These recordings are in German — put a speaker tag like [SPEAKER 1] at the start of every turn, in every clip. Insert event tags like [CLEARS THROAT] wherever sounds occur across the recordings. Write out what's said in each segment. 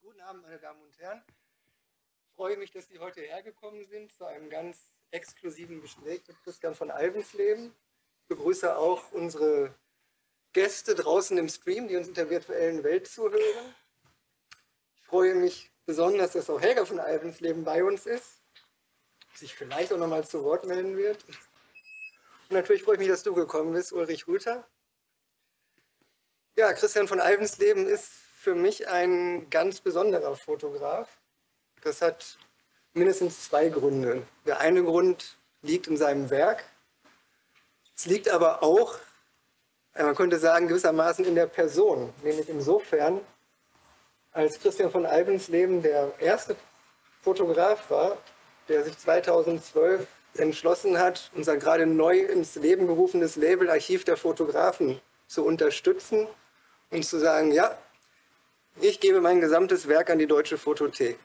[SPEAKER 1] Guten Abend, meine Damen und Herren. Ich freue mich, dass Sie heute hergekommen sind zu einem ganz exklusiven Gespräch mit Christian von Alvensleben. Ich begrüße auch unsere Gäste draußen im Stream, die uns in der virtuellen Welt zuhören. Ich freue mich besonders, dass auch Helga von Alvensleben bei uns ist, sich vielleicht auch nochmal zu Wort melden wird. Und natürlich freue ich mich, dass du gekommen bist, Ulrich Rüther. Ja, Christian von Alvensleben ist für mich ein ganz besonderer Fotograf. Das hat mindestens zwei Gründe. Der eine Grund liegt in seinem Werk. Es liegt aber auch, man könnte sagen, gewissermaßen in der Person. Nämlich insofern, als Christian von Alvensleben der erste Fotograf war, der sich 2012 entschlossen hat, unser gerade neu ins Leben gerufenes Label Archiv der Fotografen zu unterstützen und zu sagen, ja, ich gebe mein gesamtes Werk an die Deutsche Fotothek.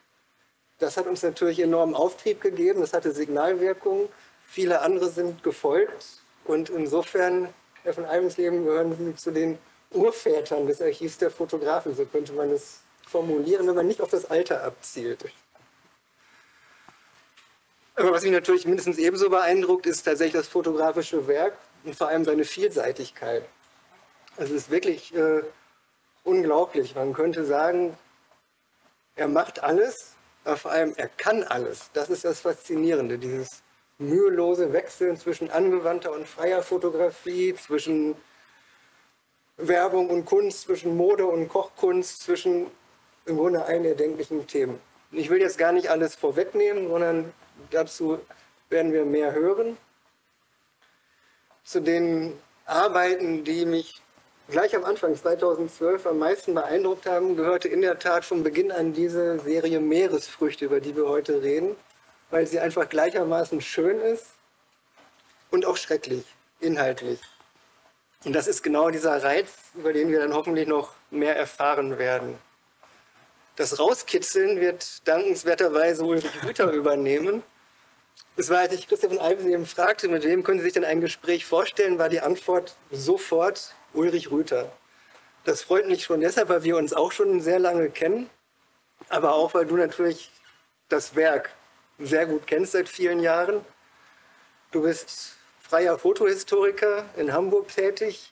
[SPEAKER 1] Das hat uns natürlich enormen Auftrieb gegeben, das hatte Signalwirkung, viele andere sind gefolgt und insofern, Herr von Albensleben, gehören Sie zu den Urvätern des Archivs der Fotografen, so könnte man es formulieren, wenn man nicht auf das Alter abzielt. Aber was mich natürlich mindestens ebenso beeindruckt, ist tatsächlich das fotografische Werk und vor allem seine Vielseitigkeit. Also es ist wirklich äh, unglaublich. Man könnte sagen, er macht alles, aber vor allem er kann alles. Das ist das Faszinierende, dieses mühelose Wechseln zwischen angewandter und freier Fotografie, zwischen Werbung und Kunst, zwischen Mode und Kochkunst, zwischen im Grunde allen erdenklichen Themen. Ich will jetzt gar nicht alles vorwegnehmen, sondern Dazu werden wir mehr hören. Zu den Arbeiten, die mich gleich am Anfang 2012 am meisten beeindruckt haben, gehörte in der Tat von Beginn an diese Serie Meeresfrüchte, über die wir heute reden, weil sie einfach gleichermaßen schön ist und auch schrecklich, inhaltlich. Und das ist genau dieser Reiz, über den wir dann hoffentlich noch mehr erfahren werden. Das Rauskitzeln wird dankenswerterweise Ulrich Rüther übernehmen. Das war, als ich Christian von Alves eben fragte, mit wem können Sie sich denn ein Gespräch vorstellen, war die Antwort sofort Ulrich Rüther. Das freut mich schon deshalb, weil wir uns auch schon sehr lange kennen, aber auch, weil du natürlich das Werk sehr gut kennst seit vielen Jahren. Du bist freier Fotohistoriker in Hamburg tätig,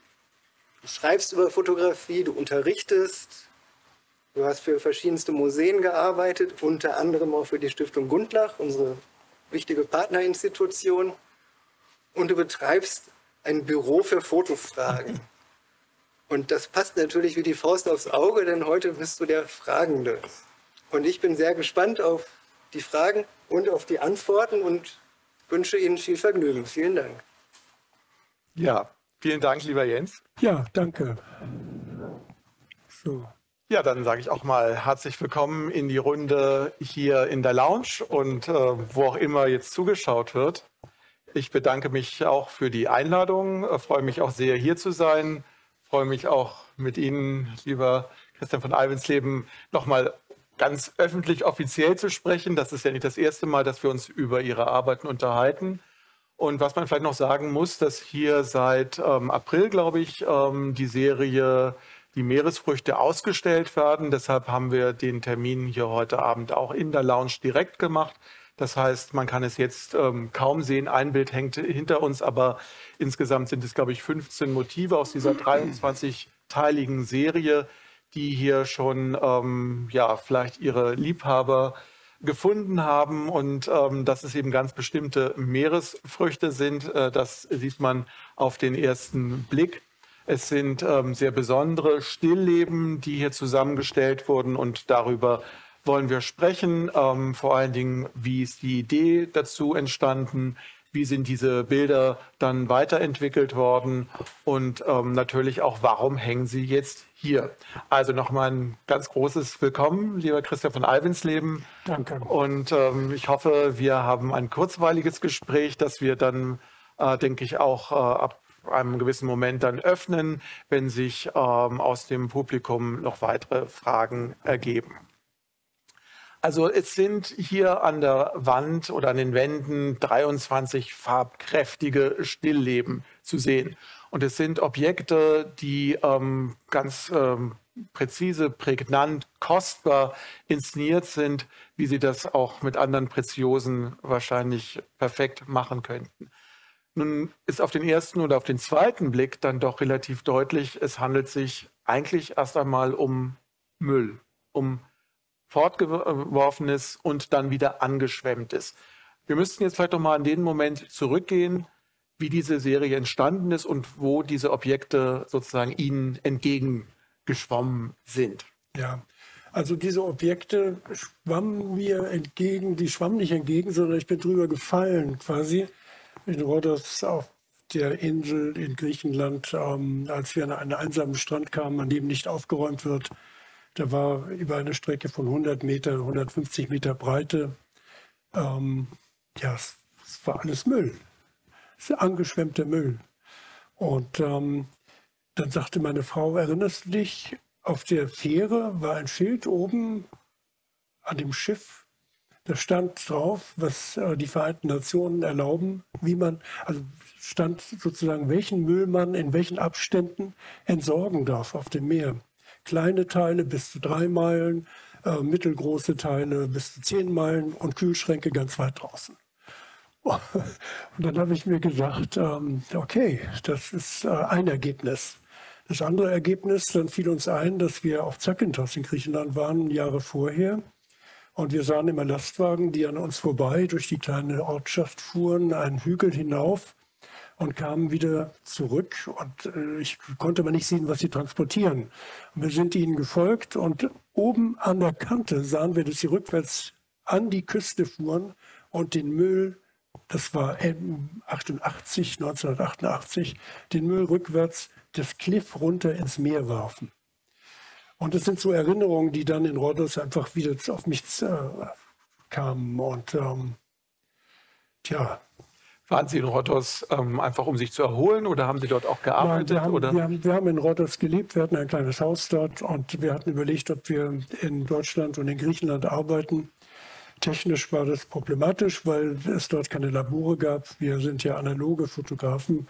[SPEAKER 1] du schreibst über Fotografie, du unterrichtest, du hast für verschiedenste Museen gearbeitet, unter anderem auch für die Stiftung Gundlach, unsere wichtige Partnerinstitution und du betreibst ein Büro für Fotofragen. Und das passt natürlich wie die Faust aufs Auge, denn heute bist du der Fragende. Und ich bin sehr gespannt auf die Fragen und auf die Antworten und wünsche Ihnen viel Vergnügen. Vielen Dank.
[SPEAKER 2] Ja, vielen Dank, lieber Jens.
[SPEAKER 3] Ja, danke.
[SPEAKER 2] So. Ja, dann sage ich auch mal herzlich willkommen in die Runde hier in der Lounge und äh, wo auch immer jetzt zugeschaut wird. Ich bedanke mich auch für die Einladung, äh, freue mich auch sehr hier zu sein, freue mich auch mit Ihnen, lieber Christian von Alvensleben, nochmal ganz öffentlich offiziell zu sprechen. Das ist ja nicht das erste Mal, dass wir uns über Ihre Arbeiten unterhalten. Und was man vielleicht noch sagen muss, dass hier seit ähm, April, glaube ich, ähm, die Serie die Meeresfrüchte ausgestellt werden. Deshalb haben wir den Termin hier heute Abend auch in der Lounge direkt gemacht. Das heißt, man kann es jetzt ähm, kaum sehen. Ein Bild hängt hinter uns, aber insgesamt sind es, glaube ich, 15 Motive aus dieser [CLEARS THROAT] 23-teiligen Serie, die hier schon ähm, ja vielleicht ihre Liebhaber gefunden haben und ähm, dass es eben ganz bestimmte Meeresfrüchte sind. Äh, das sieht man auf den ersten Blick. Es sind ähm, sehr besondere Stillleben, die hier zusammengestellt wurden und darüber wollen wir sprechen. Ähm, vor allen Dingen, wie ist die Idee dazu entstanden? Wie sind diese Bilder dann weiterentwickelt worden? Und ähm, natürlich auch, warum hängen sie jetzt hier? Also nochmal ein ganz großes Willkommen, lieber Christian von Alvensleben.
[SPEAKER 3] Danke.
[SPEAKER 2] Und ähm, ich hoffe, wir haben ein kurzweiliges Gespräch, das wir dann, äh, denke ich, auch äh, ab einem gewissen Moment dann öffnen, wenn sich ähm, aus dem Publikum noch weitere Fragen ergeben. Also es sind hier an der Wand oder an den Wänden 23 farbkräftige Stillleben zu sehen. Und es sind Objekte, die ähm, ganz ähm, präzise, prägnant, kostbar inszeniert sind, wie Sie das auch mit anderen Preziosen wahrscheinlich perfekt machen könnten. Nun ist auf den ersten oder auf den zweiten Blick dann doch relativ deutlich, es handelt sich eigentlich erst einmal um Müll, um fortgeworfenes und dann wieder angeschwemmtes. Wir müssten jetzt vielleicht noch mal an den Moment zurückgehen, wie diese Serie entstanden ist und wo diese Objekte sozusagen Ihnen entgegengeschwommen sind.
[SPEAKER 3] Ja, also diese Objekte schwammen mir entgegen, die schwammen nicht entgegen, sondern ich bin drüber gefallen quasi in Rhodos auf der Insel in Griechenland, ähm, als wir an einen einsamen Strand kamen, an dem nicht aufgeräumt wird. Da war über eine Strecke von 100 Meter, 150 Meter Breite, ähm, ja, es, es, war alles Müll. Es ist angeschwemmter Müll. Und ähm, dann sagte meine Frau, erinnerst du dich, auf der Fähre war ein Schild oben an dem Schiff, da stand drauf, was äh, die Vereinten Nationen erlauben, wie man, also stand sozusagen, welchen Müll man in welchen Abständen entsorgen darf auf dem Meer. Kleine Teile bis zu drei Meilen, äh, mittelgroße Teile bis zu zehn Meilen und Kühlschränke ganz weit draußen. [LAUGHS] Und dann habe ich mir gesagt, ähm, okay, das ist äh, ein Ergebnis. Das andere Ergebnis, dann fiel uns ein, dass wir auf Zakynthos in Griechenland waren, Jahre vorher. Und wir sahen immer Lastwagen, die an uns vorbei durch die kleine Ortschaft fuhren, einen Hügel hinauf und kamen wieder zurück. Und äh, ich konnte aber nicht sehen, was sie transportieren. Wir sind ihnen gefolgt und oben an der Kante sahen wir, dass sie rückwärts an die Küste fuhren und den Müll, das war 88, 1988, den Müll rückwärts das Cliff runter ins Meer warfen. Und das sind so Erinnerungen, die dann in Rhodos einfach wieder auf mich äh, kamen. Und ähm,
[SPEAKER 2] tja. Waren Sie in Rhodos ähm, einfach, um sich zu erholen oder haben Sie dort auch gearbeitet?
[SPEAKER 3] Nein, wir, haben,
[SPEAKER 2] oder?
[SPEAKER 3] Wir, haben, wir haben in Rhodos gelebt, wir hatten ein kleines Haus dort und wir hatten überlegt, ob wir in Deutschland und in Griechenland arbeiten. Technisch war das problematisch, weil es dort keine Labore gab. Wir sind ja analoge Fotografen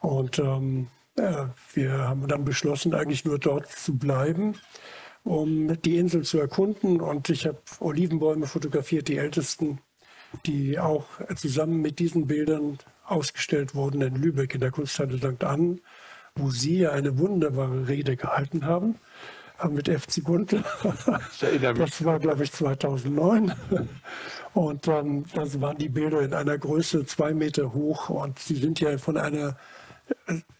[SPEAKER 3] und ähm, ja, wir haben dann beschlossen, eigentlich nur dort zu bleiben, um die Insel zu erkunden. Und ich habe Olivenbäume fotografiert, die ältesten, die auch zusammen mit diesen Bildern ausgestellt wurden in Lübeck in der Kunsthalle St. Ann, wo Sie eine wunderbare Rede gehalten haben äh, mit FC Gundel. Das war, glaube ich, 2009. Und ähm, das waren die Bilder in einer Größe zwei Meter hoch und sie sind ja von einer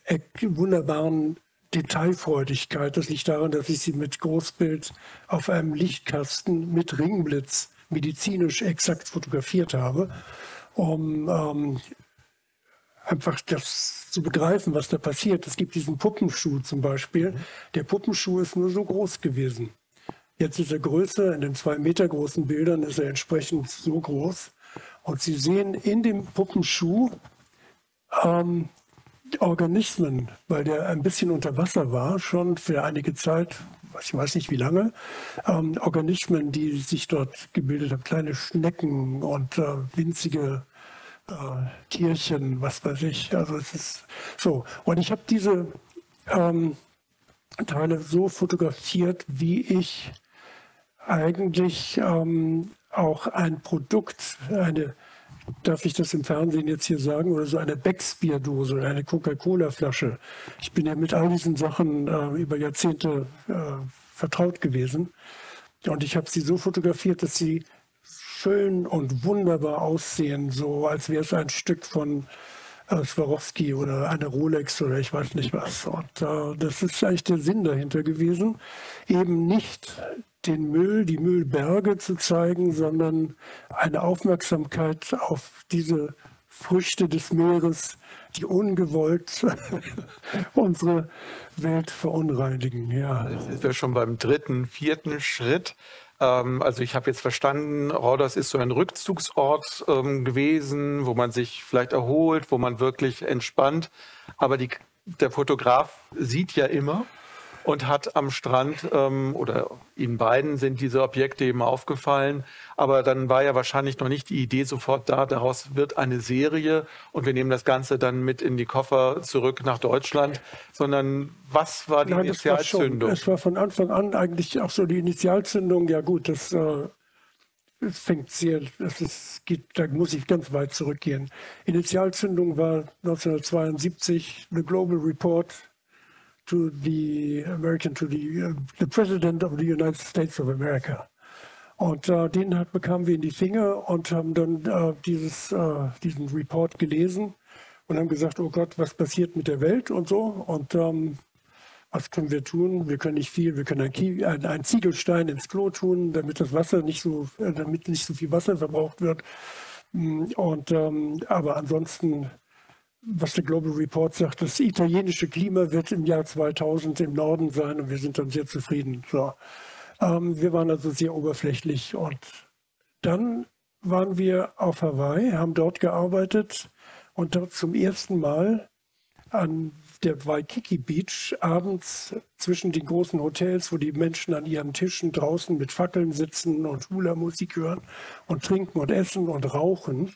[SPEAKER 3] äh, wunderbaren Detailfreudigkeit. Das liegt daran, dass ich sie mit Großbild auf einem Lichtkasten mit Ringblitz medizinisch exakt fotografiert habe, um ähm, einfach das zu begreifen, was da passiert. Es gibt diesen Puppenschuh zum Beispiel. Der Puppenschuh ist nur so groß gewesen. Jetzt ist er größer, in den zwei Meter großen Bildern ist er entsprechend so groß. Und Sie sehen in dem Puppenschuh ähm, Organismen, weil der ein bisschen unter Wasser war, schon für einige Zeit, ich weiß nicht wie lange, ähm, Organismen, die sich dort gebildet haben, kleine Schnecken und äh, winzige äh, Tierchen, was weiß ich. Also es ist so. Und ich habe diese ähm, Teile so fotografiert, wie ich eigentlich ähm, auch ein Produkt, eine darf ich das im Fernsehen jetzt hier sagen, oder so eine Becksbierdose oder eine Coca-Cola-Flasche. Ich bin ja mit all diesen Sachen äh, über Jahrzehnte äh, vertraut gewesen. Und ich habe sie so fotografiert, dass sie schön und wunderbar aussehen, so als wäre es ein Stück von äh, Swarovski oder eine Rolex oder ich weiß nicht was. Und äh, das ist eigentlich der Sinn dahinter gewesen, eben nicht den Müll, die Müllberge zu zeigen, sondern eine Aufmerksamkeit auf diese Früchte des Meeres, die ungewollt [LAUGHS] unsere Welt verunreinigen.
[SPEAKER 2] Ja. Jetzt sind wir schon beim dritten, vierten Schritt. Ähm, also ich habe jetzt verstanden, Rhodos ist so ein Rückzugsort ähm, gewesen, wo man sich vielleicht erholt, wo man wirklich entspannt. Aber die, der Fotograf sieht ja immer und hat am Strand ähm, oder Ihnen beiden sind diese Objekte eben aufgefallen. Aber dann war ja wahrscheinlich noch nicht die Idee sofort da, daraus wird eine Serie und wir nehmen das Ganze dann mit in die Koffer zurück nach Deutschland, sondern was war die
[SPEAKER 3] Nein,
[SPEAKER 2] Initialzündung?
[SPEAKER 3] War es war von Anfang an eigentlich auch so die Initialzündung. Ja gut, das, äh, das fängt sehr, das ist, geht, da muss ich ganz weit zurückgehen. Initialzündung war 1972 The Global Report to the American, to the, uh, the President of the United States of America. Und äh, den hat, bekamen wir in die Finger und haben dann äh, dieses, äh, diesen Report gelesen und haben gesagt, oh Gott, was passiert mit der Welt und so. Und ähm, was können wir tun? Wir können nicht viel, wir können einen ein Ziegelstein ins Klo tun, damit das Wasser nicht so, äh, damit nicht so viel Wasser verbraucht wird. Mm, und ähm, aber ansonsten, was der Global Report sagt, das italienische Klima wird im Jahr 2000 im Norden sein und wir sind dann sehr zufrieden. So. Ähm, wir waren also sehr oberflächlich und dann waren wir auf Hawaii, haben dort gearbeitet und dort zum ersten Mal an der Waikiki Beach abends zwischen den großen Hotels, wo die Menschen an ihren Tischen draußen mit Fackeln sitzen und Hula-Musik hören und trinken und essen und rauchen,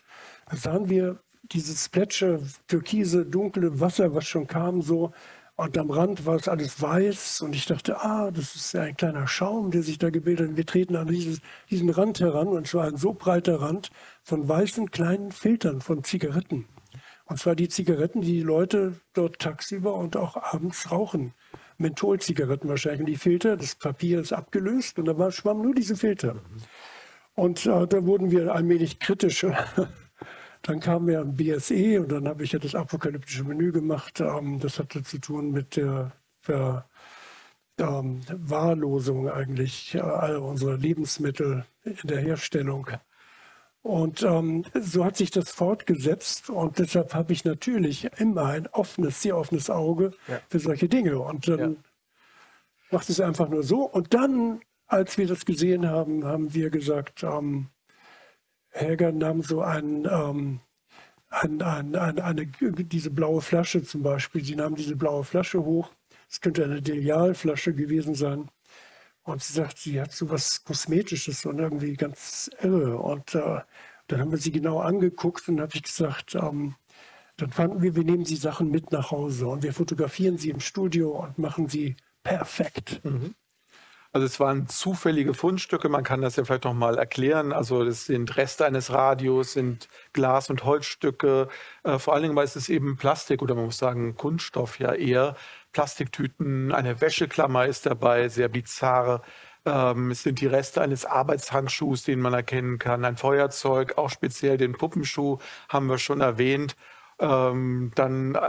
[SPEAKER 3] sahen wir dieses Plätscher, türkise, dunkle Wasser, was schon kam, so. Und am Rand war es alles weiß und ich dachte, ah, das ist ja ein kleiner Schaum, der sich da gebildet hat. Wir treten an dieses, diesen Rand heran und zwar ein so breiter Rand von weißen kleinen Filtern von Zigaretten. Und zwar die Zigaretten, die die Leute dort tagsüber und auch abends rauchen. Mentholzigaretten wahrscheinlich. Und die Filter, das Papier ist abgelöst und da war, schwammen nur diese Filter. Und äh, da wurden wir allmählich kritischer. [LAUGHS] dann kam mir ein BSE und dann habe ich ja das apokalyptische Menü gemacht. Ähm, das hatte zu tun mit der Ver ähm, Wahrlosung eigentlich äh, all unserer Lebensmittel in der Herstellung. Und ähm, so hat sich das fortgesetzt und deshalb habe ich natürlich immer ein offenes, sehr offenes Auge ja. für solche Dinge. Und dann ja. macht es einfach nur so. Und dann, als wir das gesehen haben, haben wir gesagt, ähm, Helga nahm so ein, ähm, ein, ein, ein, eine, diese blaue Flasche zum Beispiel. Sie nahm diese blaue Flasche hoch. Es könnte eine Delialflasche gewesen sein. Und sie sagt, sie hat so was Kosmetisches und irgendwie ganz irre. Und äh, dann haben wir sie genau angeguckt und habe ich gesagt, ähm, dann fanden wir, wir nehmen die Sachen mit nach Hause und wir fotografieren sie im Studio und machen sie perfekt. Mhm.
[SPEAKER 2] Also es waren zufällige Fundstücke, man kann das ja vielleicht noch mal erklären. Also das sind Reste eines Radios, sind Glas- und Holzstücke. Äh, vor allen Dingen, weil es ist eben Plastik oder man muss sagen Kunststoff ja eher. Plastiktüten, eine Wäscheklammer ist dabei, sehr bizarr. Ähm, es sind die Reste eines Arbeitshandschuhs, den man erkennen kann, ein Feuerzeug, auch speziell den Puppenschuh haben wir schon erwähnt. Ähm, dann äh,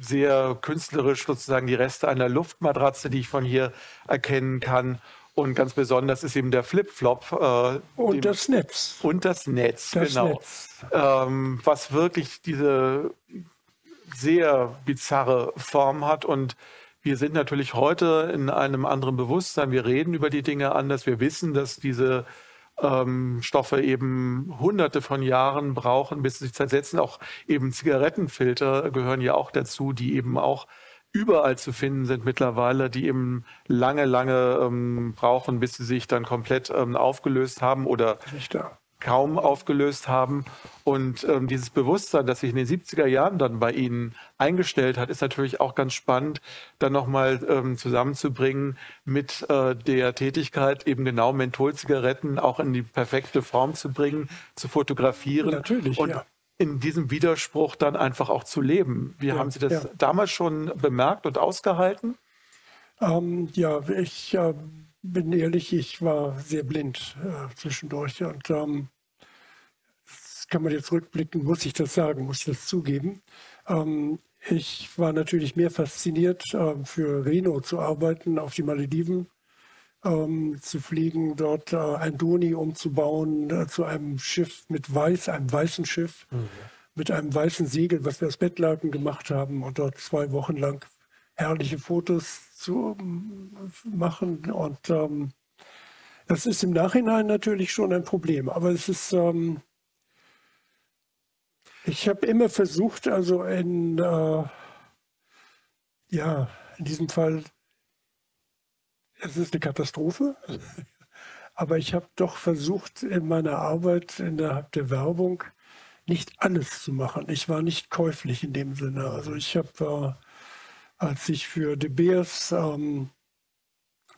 [SPEAKER 2] sehr künstlerisch sozusagen die Reste einer Luftmatratze, die ich von hier erkennen kann. Und ganz besonders ist eben der Flipflop.
[SPEAKER 3] Äh, und das Netz.
[SPEAKER 2] Und das Netz, das genau. Netz. Ähm, was wirklich diese sehr bizarre Form hat. Und wir sind natürlich heute in einem anderen Bewusstsein. Wir reden über die Dinge anders. Wir wissen, dass diese ähm, Stoffe eben hunderte von Jahren brauchen, bis sie sich zersetzen. Auch eben Zigarettenfilter gehören ja auch dazu, die eben auch überall zu finden sind mittlerweile, die eben lange, lange ähm, brauchen, bis sie sich dann komplett ähm, aufgelöst haben oder kaum aufgelöst haben. Und ähm, dieses Bewusstsein, das sich in den 70er Jahren dann bei Ihnen eingestellt hat, ist natürlich auch ganz spannend, dann nochmal ähm, zusammenzubringen mit äh, der Tätigkeit, eben genau Mentholzigaretten auch in die perfekte Form zu bringen, zu fotografieren.
[SPEAKER 3] Natürlich,
[SPEAKER 2] und
[SPEAKER 3] ja.
[SPEAKER 2] In diesem Widerspruch dann einfach auch zu leben. Wie ja, haben Sie das ja. damals schon bemerkt und ausgehalten?
[SPEAKER 3] Ähm, ja, ich äh, bin ehrlich, ich war sehr blind äh, zwischendurch und ähm, kann man jetzt rückblicken, muss ich das sagen, muss ich das zugeben. Ähm, ich war natürlich mehr fasziniert, äh, für Reno zu arbeiten, auf die Malediven ähm, zu fliegen, dort äh, ein Doni umzubauen äh, zu einem Schiff mit weiß, einem weißen Schiff, mhm. mit einem weißen Segel, was wir aus Bettlaken gemacht haben und dort zwei Wochen lang herrliche Fotos zu machen. Und ähm, das ist im Nachhinein natürlich schon ein Problem, aber es ist ähm, ich habe immer versucht, also in, äh, ja, in diesem Fall es ist eine Katastrophe. [LAUGHS] Aber ich habe doch versucht, in meiner Arbeit innerhalb der Werbung nicht alles zu machen. Ich war nicht käuflich in dem Sinne. Also ich habe, äh, als ich für De Beers ähm,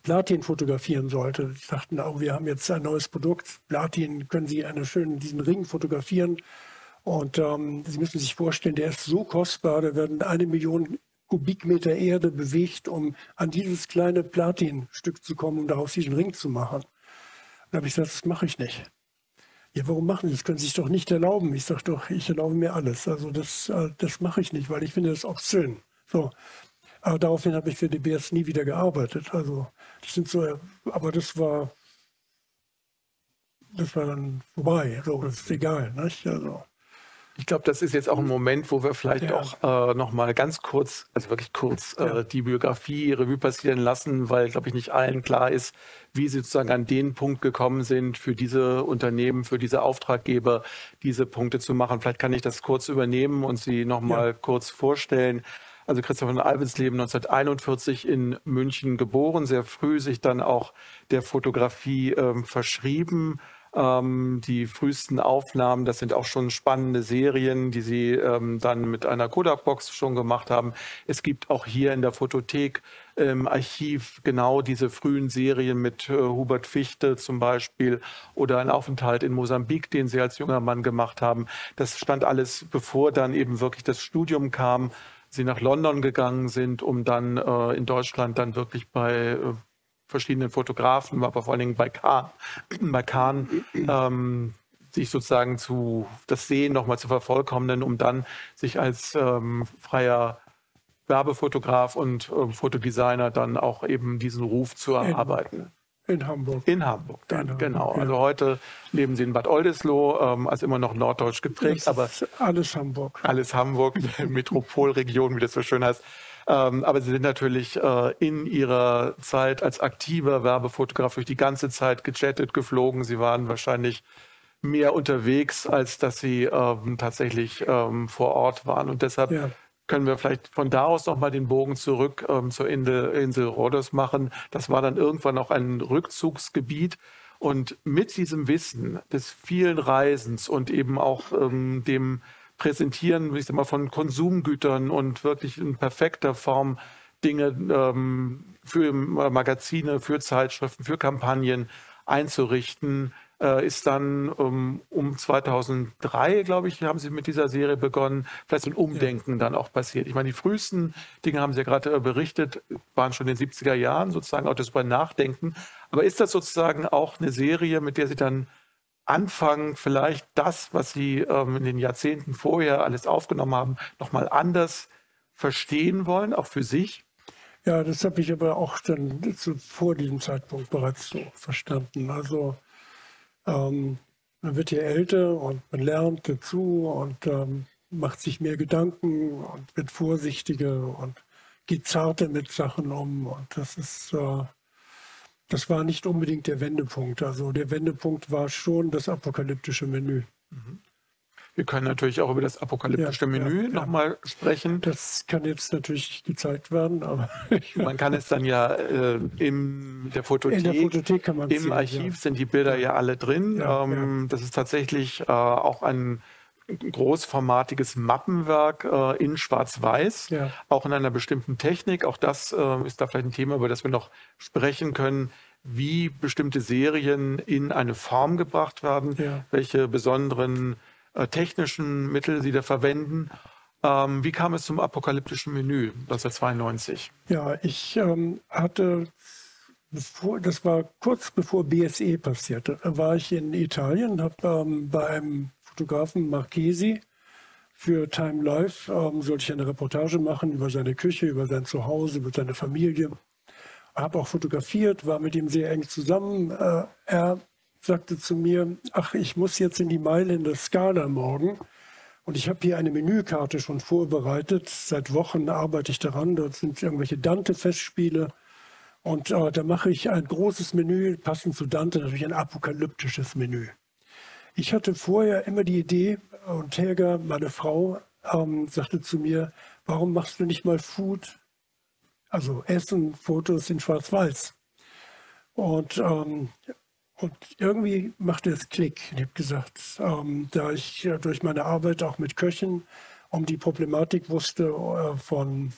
[SPEAKER 3] Platin fotografieren sollte, ich dachte, oh, wir haben jetzt ein neues Produkt. Platin können Sie einen schönen diesen Ring fotografieren. Und ähm, Sie müssen sich vorstellen, der ist so kostbar, da werden eine Million Kubikmeter Erde bewegt, um an dieses kleine Platinstück zu kommen, um daraus diesen Ring zu machen. Da habe ich gesagt, das mache ich nicht. Ja, warum machen Sie das? Können Sie sich doch nicht erlauben. Ich sage doch, ich erlaube mir alles. Also das, äh, das mache ich nicht, weil ich finde das obszön. So. Aber daraufhin habe ich für die BS nie wieder gearbeitet. Also das sind so, aber das war, das war dann vorbei. So, das ist egal. Nicht? Also.
[SPEAKER 2] Ich glaube, das ist jetzt auch ein Moment, wo wir vielleicht ja. auch äh, noch mal ganz kurz, also wirklich kurz, äh, ja. äh, die Biografie Revue passieren lassen, weil, glaube ich, nicht allen klar ist, wie sie sozusagen an den Punkt gekommen sind, für diese Unternehmen, für diese Auftraggeber diese Punkte zu machen. Vielleicht kann ich das kurz übernehmen und Sie noch mal ja. kurz vorstellen. Also Christoph von Alvensleben 1941 in München geboren, sehr früh sich dann auch der Fotografie ähm, verschrieben ähm, die frühesten Aufnahmen, das sind auch schon spannende Serien, die sie ähm, dann mit einer Kodak-Box schon gemacht haben. Es gibt auch hier in der Fotothek im Archiv genau diese frühen Serien mit äh, Hubert Fichte zum Beispiel oder ein Aufenthalt in Mosambik, den sie als junger Mann gemacht haben. Das stand alles, bevor dann eben wirklich das Studium kam sie nach London gegangen sind, um dann äh, in Deutschland dann wirklich bei äh, verschiedenen Fotografen, aber vor allen Dingen bei Kahn, bei Kahn ähm, sich sozusagen zu das Sehen nochmal zu vervollkommnen, um dann sich als ähm, freier Werbefotograf und äh, Fotodesigner dann auch eben diesen Ruf zu erarbeiten.
[SPEAKER 3] In, in Hamburg.
[SPEAKER 2] In Hamburg, dann, in genau. Ja. Also heute leben Sie in Bad Oldesloe, ähm, als immer noch norddeutsch geprägt, aber
[SPEAKER 3] alles Hamburg.
[SPEAKER 2] Alles Hamburg, [LAUGHS] Metropolregion, wie das so schön heißt. Ähm, aber sie sind natürlich äh, in ihrer Zeit als aktiver Werbefotograf durch die ganze Zeit gechattet, geflogen. Sie waren wahrscheinlich mehr unterwegs, als dass sie ähm, tatsächlich ähm, vor Ort waren. Und deshalb ja. können wir vielleicht von da aus nochmal den Bogen zurück ähm, zur Insel, Insel Rhodos machen. Das war dann irgendwann auch ein Rückzugsgebiet. Und mit diesem Wissen des vielen Reisens und eben auch ähm, dem Präsentieren, ich sag mal, von Konsumgütern und wirklich in perfekter Form Dinge ähm, für Magazine, für Zeitschriften, für Kampagnen einzurichten, äh, ist dann um, um 2003, glaube ich, haben sie mit dieser Serie begonnen, vielleicht so ein Umdenken ja. dann auch passiert. Ich meine, die frühesten Dinge haben Sie ja gerade äh, berichtet, waren schon in den 70er Jahren sozusagen auch das über Nachdenken. Aber ist das sozusagen auch eine Serie, mit der Sie dann anfangen, vielleicht das, was Sie ähm, in den Jahrzehnten vorher alles aufgenommen haben, nochmal anders verstehen wollen, auch für sich?
[SPEAKER 3] Ja, das habe ich aber auch dann vor diesem Zeitpunkt bereits so verstanden. Also ähm, man wird ja älter und man lernt dazu und ähm, macht sich mehr Gedanken und wird vorsichtiger und geht zarter mit Sachen um. Und das ist äh, das war nicht unbedingt der Wendepunkt. Also der Wendepunkt war schon das apokalyptische Menü. Mhm.
[SPEAKER 2] Wir können natürlich auch über das apokalyptische ja, Menü ja, nochmal sprechen.
[SPEAKER 3] Das kann jetzt natürlich gezeigt werden, aber. [LAUGHS]
[SPEAKER 2] man kann es dann ja äh, in der Fotothek, in der Fotothek kann man im sehen, Archiv ja. sind die Bilder ja, alle drin. Ähm, das ist tatsächlich äh, auch ein großformatiges Mappenwerk äh, in Schwarz-Weiß, ja. auch in einer bestimmten Technik. Auch das äh, ist da vielleicht ein Thema, über das wir noch sprechen können, wie bestimmte Serien in eine Form gebracht werden, ja. welche besonderen äh, technischen Mittel sie da verwenden. Ähm, wie kam es zum apokalyptischen Menü 1992?
[SPEAKER 3] Ja, ich ähm, hatte Bevor, das war kurz bevor BSE passierte, war ich in Italien, habe ähm, bei einem Fotografen Marchesi für Time Life ähm, sollte ich eine Reportage machen über seine Küche, über sein Zuhause, über seine Familie. Habe auch fotografiert, war mit ihm sehr eng zusammen. Äh, er sagte zu mir, ach, ich muss jetzt in die Mailänder Skala morgen. Und ich habe hier eine Menükarte schon vorbereitet. Seit Wochen arbeite ich daran. Dort sind irgendwelche Dante-Festspiele. Und äh, da mache ich ein großes Menü, passend zu Dante, natürlich ein apokalyptisches Menü. Ich hatte vorher immer die Idee, und Helga, meine Frau, ähm, sagte zu mir, warum machst du nicht mal Food, also Essen, Fotos in Schwarz-Weiß? Und, ähm, und irgendwie machte es Klick. Ich habe gesagt, ähm, da ich durch meine Arbeit auch mit Köchen um die Problematik wusste äh, von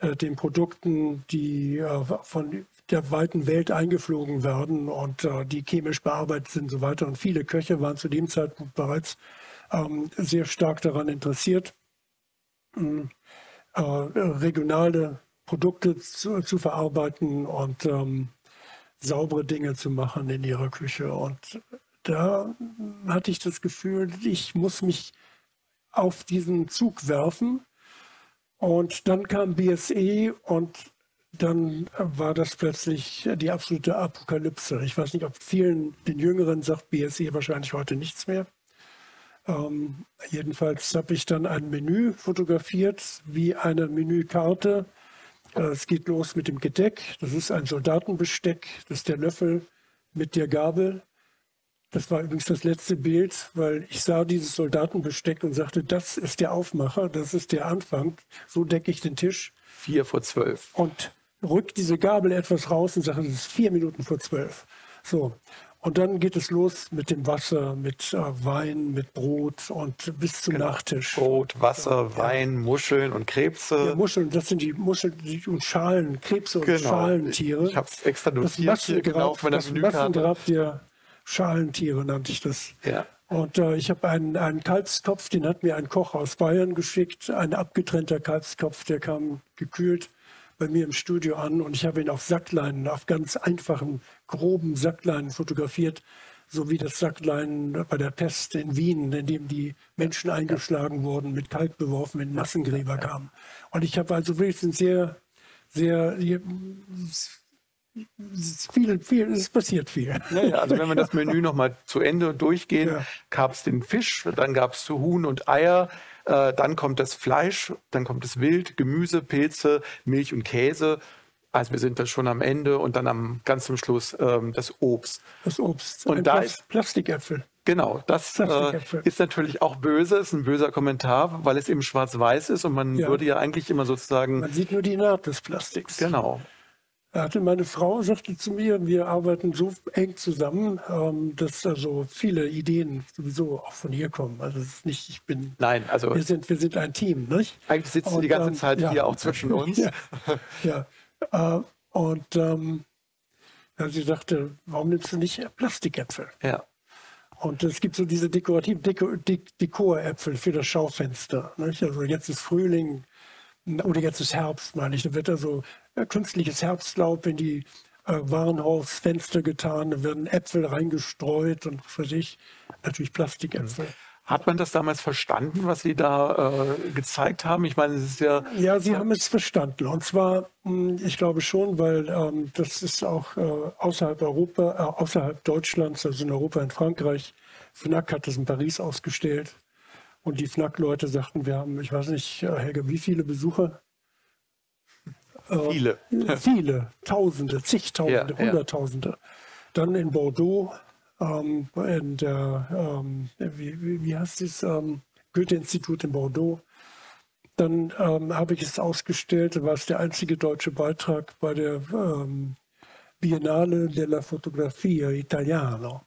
[SPEAKER 3] äh, den Produkten, die äh, von der weiten Welt eingeflogen werden und äh, die chemisch bearbeitet sind und so weiter. Und viele Köche waren zu dem Zeitpunkt bereits ähm, sehr stark daran interessiert, ähm, äh, regionale Produkte zu, zu verarbeiten und ähm, saubere Dinge zu machen in ihrer Küche. Und da hatte ich das Gefühl, ich muss mich auf diesen Zug werfen. Und dann kam BSE und dann war das plötzlich die absolute Apokalypse. Ich weiß nicht, ob vielen den Jüngeren sagt BSE wahrscheinlich heute nichts mehr. Ähm, jedenfalls habe ich dann ein Menü fotografiert, wie eine Menükarte. Äh, es geht los mit dem Gedeck. Das ist ein Soldatenbesteck. Das ist der Löffel mit der Gabel. Das war übrigens das letzte Bild, weil ich sah dieses Soldatenbesteck und sagte, das ist der Aufmacher, das ist der Anfang. So decke ich den Tisch.
[SPEAKER 2] Vier vor zwölf.
[SPEAKER 3] Und rückt diese Gabel etwas raus und sagt, es ist vier Minuten vor zwölf. So. Und dann geht es los mit dem Wasser, mit äh, Wein, mit Brot und bis zum genau. Nachtisch.
[SPEAKER 2] Brot, Wasser, ja. Wein, Muscheln und Krebse.
[SPEAKER 3] Ja, Muscheln, das sind die Muscheln und Schalen, Krebse und genau. Schalentiere.
[SPEAKER 2] Ich, habe es extra notiert.
[SPEAKER 3] Das Massengrab, genau das Massengrab der Schalentiere nannte ich das.
[SPEAKER 2] Ja.
[SPEAKER 3] Und äh, ich habe einen, einen Kalbskopf, den hat mir ein Koch aus Bayern geschickt. Ein abgetrennter Kalbskopf, der kam gekühlt bei mir im Studio an und ich habe ihn auf Sackleinen, auf ganz einfachen, groben Sackleinen fotografiert, so wie das Sackleinen bei der Pest in Wien, in dem die Menschen eingeschlagen wurden, mit Kalk beworfen, in Massengräber kamen. Und ich habe also wirklich ein sehr, sehr, viel, viel, es passiert viel.
[SPEAKER 2] Ja, also wenn wir das Menü nochmal zu Ende durchgehen, ja. gab es den Fisch, dann gab es Huhn und Eier, äh, dann kommt das Fleisch, dann kommt das Wild, Gemüse, Pilze, Milch und Käse. Also wir sind da schon am Ende und dann am ganz zum Schluss ähm, das Obst.
[SPEAKER 3] Das Obst.
[SPEAKER 2] Und Ein da ist
[SPEAKER 3] Plastikäpfel.
[SPEAKER 2] Genau, das äh, ist natürlich auch böse, ist ein böser Kommentar, weil es eben schwarz-weiß ist und man ja. würde ja eigentlich immer sozusagen.
[SPEAKER 3] Man sieht nur die Naht des Plastiks.
[SPEAKER 2] Genau.
[SPEAKER 3] Hatte meine Frau sagte zu mir, wir arbeiten so eng zusammen, ähm, dass also viele Ideen sowieso auch von hier kommen. Also es ist nicht, ich bin.
[SPEAKER 2] Nein, also
[SPEAKER 3] wir sind wir sind ein Team, nicht?
[SPEAKER 2] Eigentlich sitzen und, die ganze ähm, Zeit ja, hier auch zwischen uns. [LAUGHS]
[SPEAKER 3] ja, ja. Äh, und ähm, sie sagte, warum nimmst du nicht Plastikäpfel?
[SPEAKER 2] Ja.
[SPEAKER 3] Und es gibt so diese dekorativen Deko Dekoräpfel für das Schaufenster. Nicht? Also jetzt ist Frühling, oder jetzt ist Herbst, meine ich. Da wird also künstliches Herbstlaub in die äh, Warenhausfenster getan, da werden Äpfel reingestreut und für sich natürlich Plastikäpfel.
[SPEAKER 2] Hat man das damals verstanden, was Sie da äh, gezeigt haben? Ich meine, es ist ja.
[SPEAKER 3] Ja, Sie haben es verstanden. Und zwar, hm, ich glaube schon, weil ähm, das ist auch äh, außerhalb Europa, äh, außerhalb Deutschlands, also in Europa, in Frankreich. FNAC hat das in Paris ausgestellt. Und die FNAC-Leute sagten, wir haben, ich weiß nicht, äh, Helge, wie viele Besucher?
[SPEAKER 2] Äh, viele.
[SPEAKER 3] Äh, [LAUGHS] viele, Tausende, zigtausende, ja, Hunderttausende. Ja. Dann in Bordeaux, ähm, in der, ähm, wie, wie, heißt es, ähm, Goethe-Institut in Bordeaux. Dann ähm, habe ich es ausgestellt, war es der einzige deutsche Beitrag bei der ähm, Biennale della Fotografia Italiana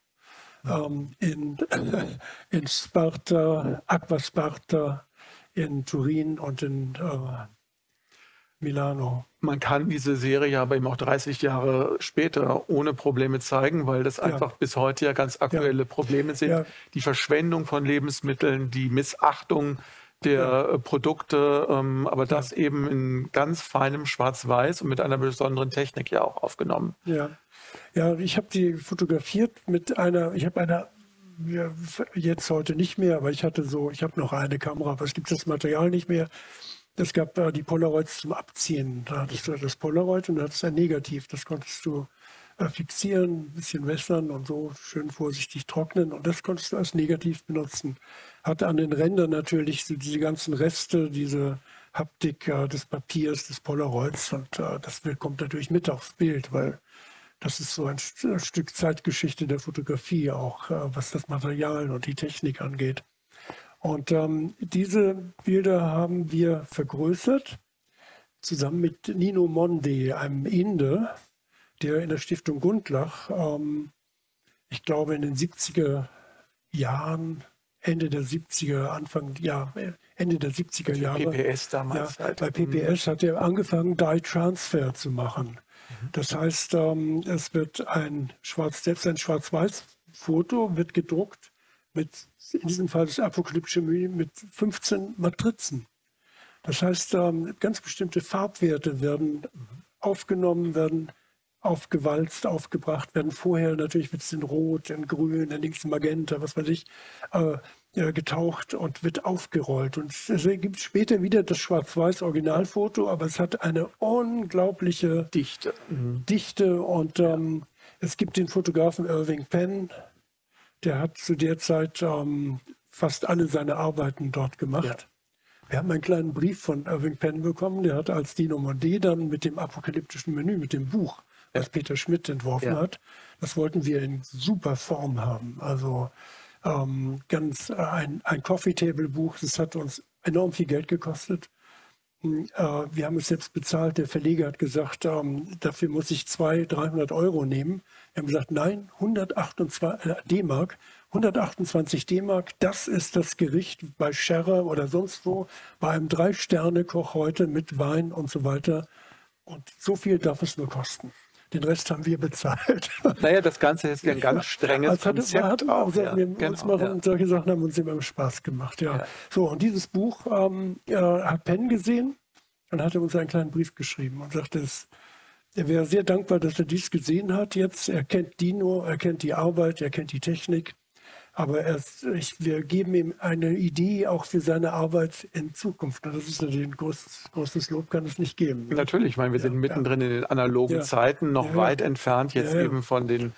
[SPEAKER 3] ähm, in, [LAUGHS] in Sparta, Aqua Sparta, in Turin und in äh, Milano.
[SPEAKER 2] Man kann diese Serie aber eben auch 30 Jahre später ohne Probleme zeigen, weil das einfach ja. bis heute ja ganz aktuelle ja. Probleme sind. Ja. Die Verschwendung von Lebensmitteln, die Missachtung der äh, Produkte, ähm, aber das eben in ganz feinem Schwarz-Weiß und mit einer besonderen Technik ja auch aufgenommen.
[SPEAKER 3] Ja. Ja, ich habe die fotografiert mit einer, ich habe eine, jetzt heute nicht mehr, aber ich hatte so, ich habe noch eine Kamera, aber es gibt das Material nicht mehr. Es gab äh, die Polaroids zum Abziehen. Da hattest du das Polaroid und da hattest du ein Negativ. Das konntest du äh, fixieren, ein bisschen wässern und so schön vorsichtig trocknen. Und das konntest du als Negativ benutzen. Hatte an den Rändern natürlich so diese ganzen Reste, diese Haptik äh, des Papiers, des Polaroids. Und äh, das kommt natürlich mit aufs Bild, weil das ist so ein Stück Zeitgeschichte der Fotografie, auch äh, was das Material und die Technik angeht. Und ähm, diese Bilder haben wir vergrößert, zusammen mit Nino Monde, einem Inder, der in der Stiftung Gundlach, ähm, ich glaube in den 70er Jahren, Ende der 70er, Anfang, ja, Ende der 70er Jahre.
[SPEAKER 2] PPS damals.
[SPEAKER 3] Ja, halt. Bei PPS hat er angefangen, Dye Transfer zu machen. Das heißt, ähm, es wird ein Schwarz, selbst ein Schwarz-Weiß-Foto wird gedruckt mit, in diesem Fall das apokalyptische Menü, mit 15 Matrizen. Das heißt, ähm, ganz bestimmte Farbwerte werden aufgenommen, werden aufgewalzt, aufgebracht, werden vorher natürlich mit in Rot, in Grün, in links Magenta, was weiß ich, äh, getaucht und wird aufgerollt. Und es gibt später wieder das Schwarz-Weiß-Originalfoto, aber es hat eine unglaubliche
[SPEAKER 2] Dichte.
[SPEAKER 3] Mhm. Dichte und ähm, es gibt den Fotografen Irving Penn, der hat zu der Zeit ähm, fast alle seine Arbeiten dort gemacht. Ja. Wir haben einen kleinen Brief von Irving Penn bekommen, der hat als Dino Mondé dann mit dem apokalyptischen Menü, mit dem Buch, was Peter Schmidt entworfen ja. hat, das wollten wir in super Form haben. Also ähm, ganz äh, ein, ein Coffee-Table-Buch, das hat uns enorm viel Geld gekostet. Hm, äh, wir haben es selbst bezahlt. Der Verleger hat gesagt, ähm, dafür muss ich 200, 300 Euro nehmen. Wir haben gesagt, nein, 128 äh, D-Mark. 128 D-Mark, das ist das Gericht bei Scherrer oder sonst wo, bei einem Drei-Sterne-Koch heute mit Wein und so weiter. Und so viel darf es nur kosten. Den Rest haben wir bezahlt. [LAUGHS]
[SPEAKER 2] Naja, das Ganze ist ja ein ganz strenges also Konzept.
[SPEAKER 3] Hat, auch, also, ja, wir genau, uns machen, ja. Solche Sachen haben uns immer Spaß gemacht. Ja. ja. So, und dieses Buch ähm, äh, hat Penn gesehen und hatte uns einen kleinen Brief geschrieben und sagte, es, er wäre sehr dankbar, dass er dies gesehen hat jetzt. Er kennt Dino, er kennt die Arbeit, er kennt die Technik. Aber erst, ich, wir geben ihm eine Idee auch für seine Arbeit in Zukunft. Und das ist natürlich ein großes, großes Lob, kann es nicht geben.
[SPEAKER 2] Natürlich, ich meine, wir ja, sind mittendrin ja. in den analogen ja. Zeiten, noch weit entfernt jetzt eben von den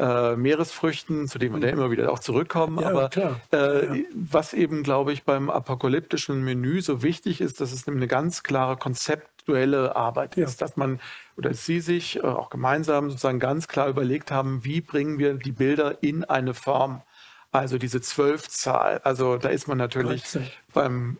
[SPEAKER 2] äh, Meeresfrüchten, zu denen wir ja immer wieder auch zurückkommen. Aber äh, was eben, glaube ich, beim apokalyptischen Menü so wichtig ist, dass es eine ganz klare konzeptuelle Arbeit ist, dass man oder Sie sich äh, auch gemeinsam sozusagen ganz klar überlegt haben, wie bringen wir die Bilder in eine Form. Also diese Zwölfzahl, also da ist man natürlich 13. beim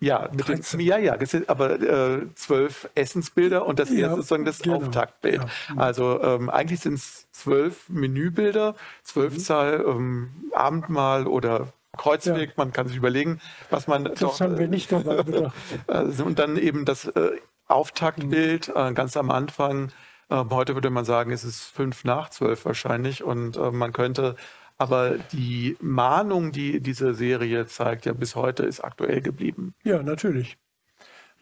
[SPEAKER 2] ja, mit dem, ja, ja, aber äh, zwölf Essensbilder und das ja, erste ist sozusagen das genau. Auftaktbild. Ja. Also ähm, eigentlich sind es zwölf Menübilder, Zwölfzahl mhm. ähm, Abendmahl oder Kreuzweg, ja. man kann sich überlegen, was man
[SPEAKER 3] das doch, haben wir nicht dabei bedacht. [LAUGHS]
[SPEAKER 2] Also, und dann eben das äh, Auftaktbild mhm. äh, ganz am Anfang. Äh, heute würde man sagen, es ist fünf nach zwölf wahrscheinlich und äh, man könnte aber die Mahnung, die diese Serie zeigt, ja bis heute ist aktuell geblieben.
[SPEAKER 3] Ja, natürlich.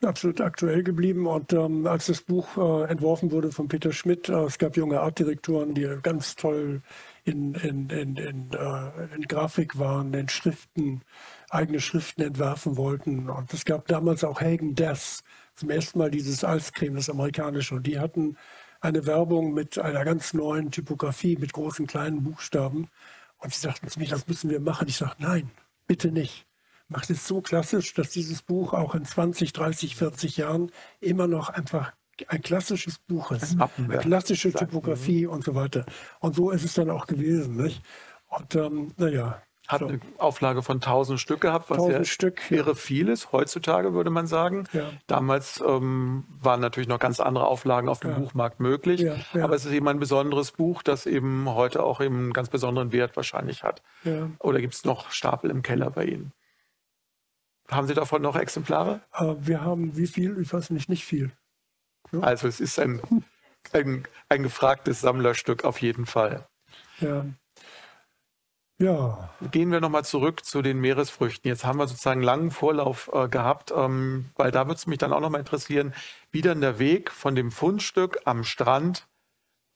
[SPEAKER 3] Absolut aktuell geblieben. Und ähm, als das Buch äh, entworfen wurde von Peter Schmidt, äh, es gab junge Artdirektoren, die ganz toll in, in, in, in, äh, in Grafik waren, in Schriften, eigene Schriften entwerfen wollten. Und es gab damals auch Hagen Death, zum ersten Mal dieses Eiscreme, das amerikanische. Und die hatten eine Werbung mit einer ganz neuen Typografie, mit großen, kleinen Buchstaben. Und sie sagten zu mir, das müssen wir machen. Ich sagte, nein, bitte nicht. Macht es so klassisch, dass dieses Buch auch in 20, 30, 40 Jahren immer noch einfach ein klassisches Buch ist. Eine klassische Typografie und so weiter. Und so ist es dann auch gewesen. Nicht? Und ähm, naja,
[SPEAKER 2] hat so. eine Auflage von 1000 Stück gehabt, was ja Stück, irre ja. viel ist, heutzutage würde man sagen. Ja. Damals ähm, waren natürlich noch ganz andere Auflagen auf dem ja. Buchmarkt möglich. Aber es ist eben ein besonderes Buch, das eben heute auch eben einen ganz besonderen Wert wahrscheinlich hat. Oder gibt es noch Stapel im Keller bei Ihnen? Haben Sie davon noch Exemplare?
[SPEAKER 3] Äh, wir haben wie viel? Ich weiß nicht, nicht viel.
[SPEAKER 2] Also es ist ein, ein, ein gefragtes Sammlerstück auf jeden Fall.
[SPEAKER 3] Ja. Ja.
[SPEAKER 2] Gehen wir nochmal zurück zu den Meeresfrüchten. Jetzt haben wir sozusagen einen langen Vorlauf äh, gehabt, ähm, weil da würde es mich dann auch nochmal interessieren, wie dann der Weg von dem Fundstück am Strand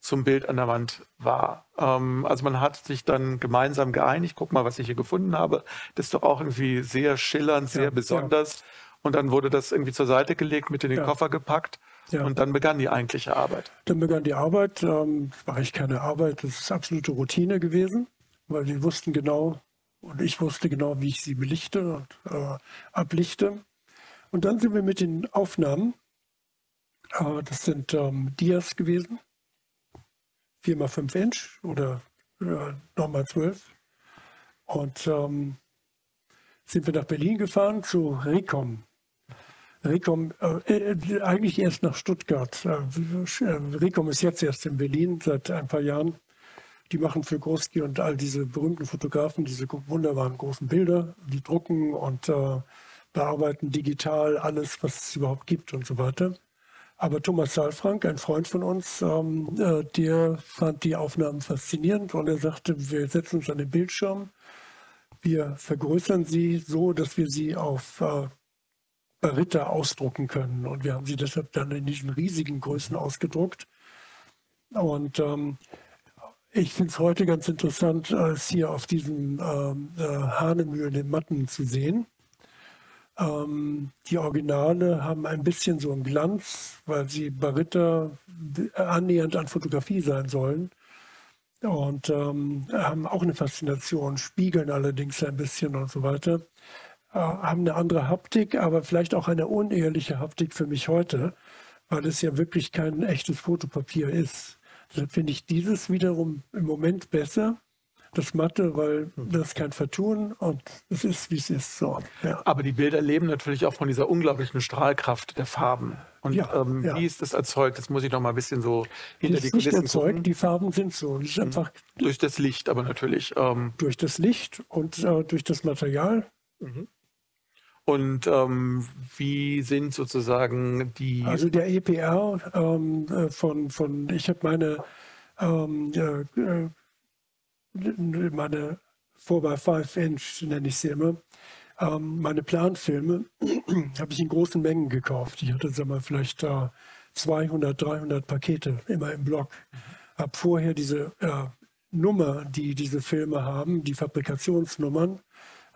[SPEAKER 2] zum Bild an der Wand war. Ähm, also man hat sich dann gemeinsam geeinigt, guck mal, was ich hier gefunden habe. Das ist doch auch irgendwie sehr schillernd, sehr ja, besonders. Ja. Und dann wurde das irgendwie zur Seite gelegt, mit in den ja. Koffer gepackt. Ja. Und dann begann die eigentliche Arbeit.
[SPEAKER 3] Dann begann die Arbeit. Ähm, war eigentlich keine Arbeit, das ist absolute Routine gewesen weil wir wussten genau, und ich wusste genau, wie ich sie belichte und äh, ablichte. Und dann sind wir mit den Aufnahmen, äh, das sind ähm, Dias gewesen, 4x5 Inch oder äh, nochmal 12. Und ähm, sind wir nach Berlin gefahren zu Recom. Recom, äh, äh, eigentlich erst nach Stuttgart. Äh, Recom ist jetzt erst in Berlin seit ein paar Jahren. Die machen für Groski und all diese berühmten Fotografen diese wunderbaren großen Bilder. Die drucken und äh, bearbeiten digital alles, was es überhaupt gibt und so weiter. Aber Thomas Saalfrank, ein Freund von uns, ähm, äh, der fand die Aufnahmen faszinierend und er sagte, wir setzen uns an den Bildschirm, wir vergrößern sie so, dass wir sie auf äh, Barita ausdrucken können. Und wir haben sie deshalb dann in diesen riesigen Größen ausgedruckt. Und ähm, ich finde es heute ganz interessant, es hier auf diesem ähm, äh, Hanemühlen in Matten zu sehen. Ähm, die Originale haben ein bisschen so einen Glanz, weil sie Barita annähernd an Fotografie sein sollen. Und ähm, haben auch eine Faszination, spiegeln allerdings ein bisschen und so weiter. Äh, haben eine andere Haptik, aber vielleicht auch eine unehrliche Haptik für mich heute, weil es ja wirklich kein echtes Fotopapier ist. Deshalb finde ich dieses wiederum im Moment besser das Matte, weil das kein Vertun und es ist, wie es ist. So,
[SPEAKER 2] ja. Aber die Bilder leben natürlich auch von dieser unglaublichen Strahlkraft der Farben. Und ja, ähm, ja. wie ist das erzeugt? Das muss ich noch mal ein bisschen so hinter das die Kulissen nicht erzeugt, gucken.
[SPEAKER 3] Die Farben sind so.
[SPEAKER 2] Das mhm. einfach durch das Licht, aber natürlich.
[SPEAKER 3] Ähm, durch das Licht und äh, durch das Material. Mhm.
[SPEAKER 2] Und ähm, wie sind sozusagen die.
[SPEAKER 3] Also der EPR ähm, äh, von, von, ich habe meine ähm, äh, meine 4x5 Inch, nenne ich sie immer, ähm, meine Planfilme [CLEARS THROAT] habe ich in großen Mengen gekauft. Ich hatte, sag mal, vielleicht äh, 200, 300 Pakete immer im Block. Habe vorher diese äh, Nummer, die diese Filme haben, die Fabrikationsnummern,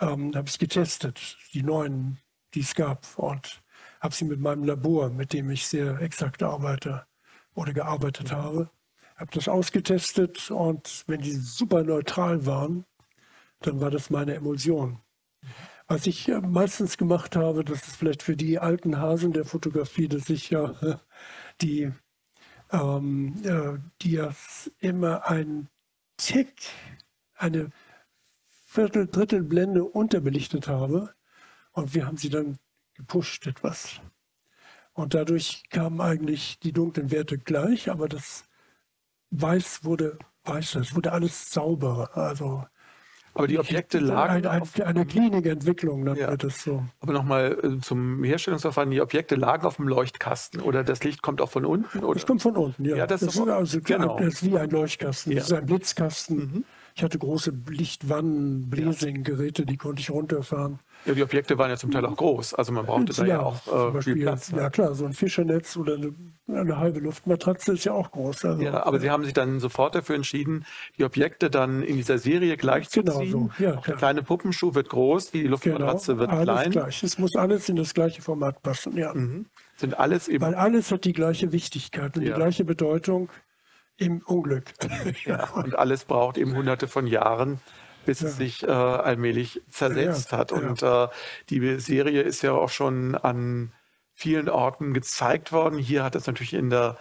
[SPEAKER 3] ähm, habe ich getestet, die neuen, die es gab. Und habe sie mit meinem Labor, mit dem ich sehr exakt arbeite oder gearbeitet mhm. habe, habe das ausgetestet und wenn die super neutral waren, dann war das meine Emulsion. Was ich äh, meistens gemacht habe, das ist vielleicht für die alten Hasen der Fotografie, dass ich ja [LAUGHS] die, ähm, äh, die immer ein Tick, eine Viertel, Drittel Blende unterbelichtet habe und wir haben sie dann gepusht etwas. Und dadurch kamen eigentlich die dunklen Werte gleich, aber das weiß wurde weißer, es wurde alles sauberer. Also
[SPEAKER 2] aber die Objekte lagen.
[SPEAKER 3] Eine, eine, eine Klinikentwicklung nennt ja. das so.
[SPEAKER 2] Aber nochmal äh, zum Herstellungsverfahren: Die Objekte lagen auf dem Leuchtkasten oder das Licht kommt auch von unten? Oder?
[SPEAKER 3] Das kommt von unten, ja. ja das, das, ist, also, genau. das ist wie ein Leuchtkasten. Ja. Das ist ein Blitzkasten. Mhm. Ich hatte große Lichtwannen, Bläsing-Geräte, die konnte ich runterfahren.
[SPEAKER 2] Ja, die Objekte waren ja zum Teil auch groß. Also man brauchte da ja, auch äh, Beispiel, viel Platz.
[SPEAKER 3] Ne? Ja klar, so ein Fischernetz oder eine, eine, halbe Luftmatratze ist ja auch groß.
[SPEAKER 2] Also, ja, aber Sie haben sich dann sofort dafür entschieden, die Objekte dann in dieser Serie gleich zu genau. So. Ja, der kleine Puppenschuh wird groß, die Luftmatratze genau, wird
[SPEAKER 3] alles
[SPEAKER 2] klein.
[SPEAKER 3] Gleich. Es muss alles in das gleiche Format passen, ja. Mhm.
[SPEAKER 2] Sind alles eben
[SPEAKER 3] Weil alles hat die gleiche Wichtigkeit und ja. die gleiche Bedeutung im Unglück. [LAUGHS]
[SPEAKER 2] Ja, und alles braucht eben hunderte von Jahren, bis ja. es sich äh, allmählich zersetzt ja, hat. Und äh, die Serie ist ja auch schon an vielen Orten gezeigt worden. Hier hat es natürlich in der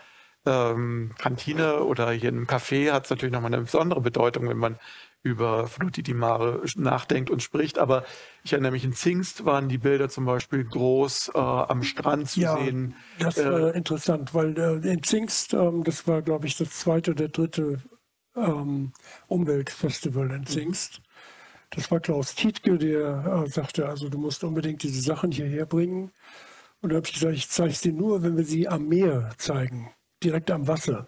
[SPEAKER 2] ähm, Kantine oder hier im Café hat es natürlich nochmal eine besondere Bedeutung, wenn man über Fluti di Mare nachdenkt und spricht. Aber ich erinnere mich, in Zingst waren die Bilder zum Beispiel groß äh, am Strand zu ja, sehen.
[SPEAKER 3] Das war äh, interessant, weil äh, in Zingst, ähm, das war, glaube ich, das zweite oder dritte ähm, Umweltfestival in Zingst. Das war Klaus Tietke, der äh, sagte, also du musst unbedingt diese Sachen hierher bringen. Und da habe ich gesagt, ich zeige sie nur, wenn wir sie am Meer zeigen, direkt am Wasser.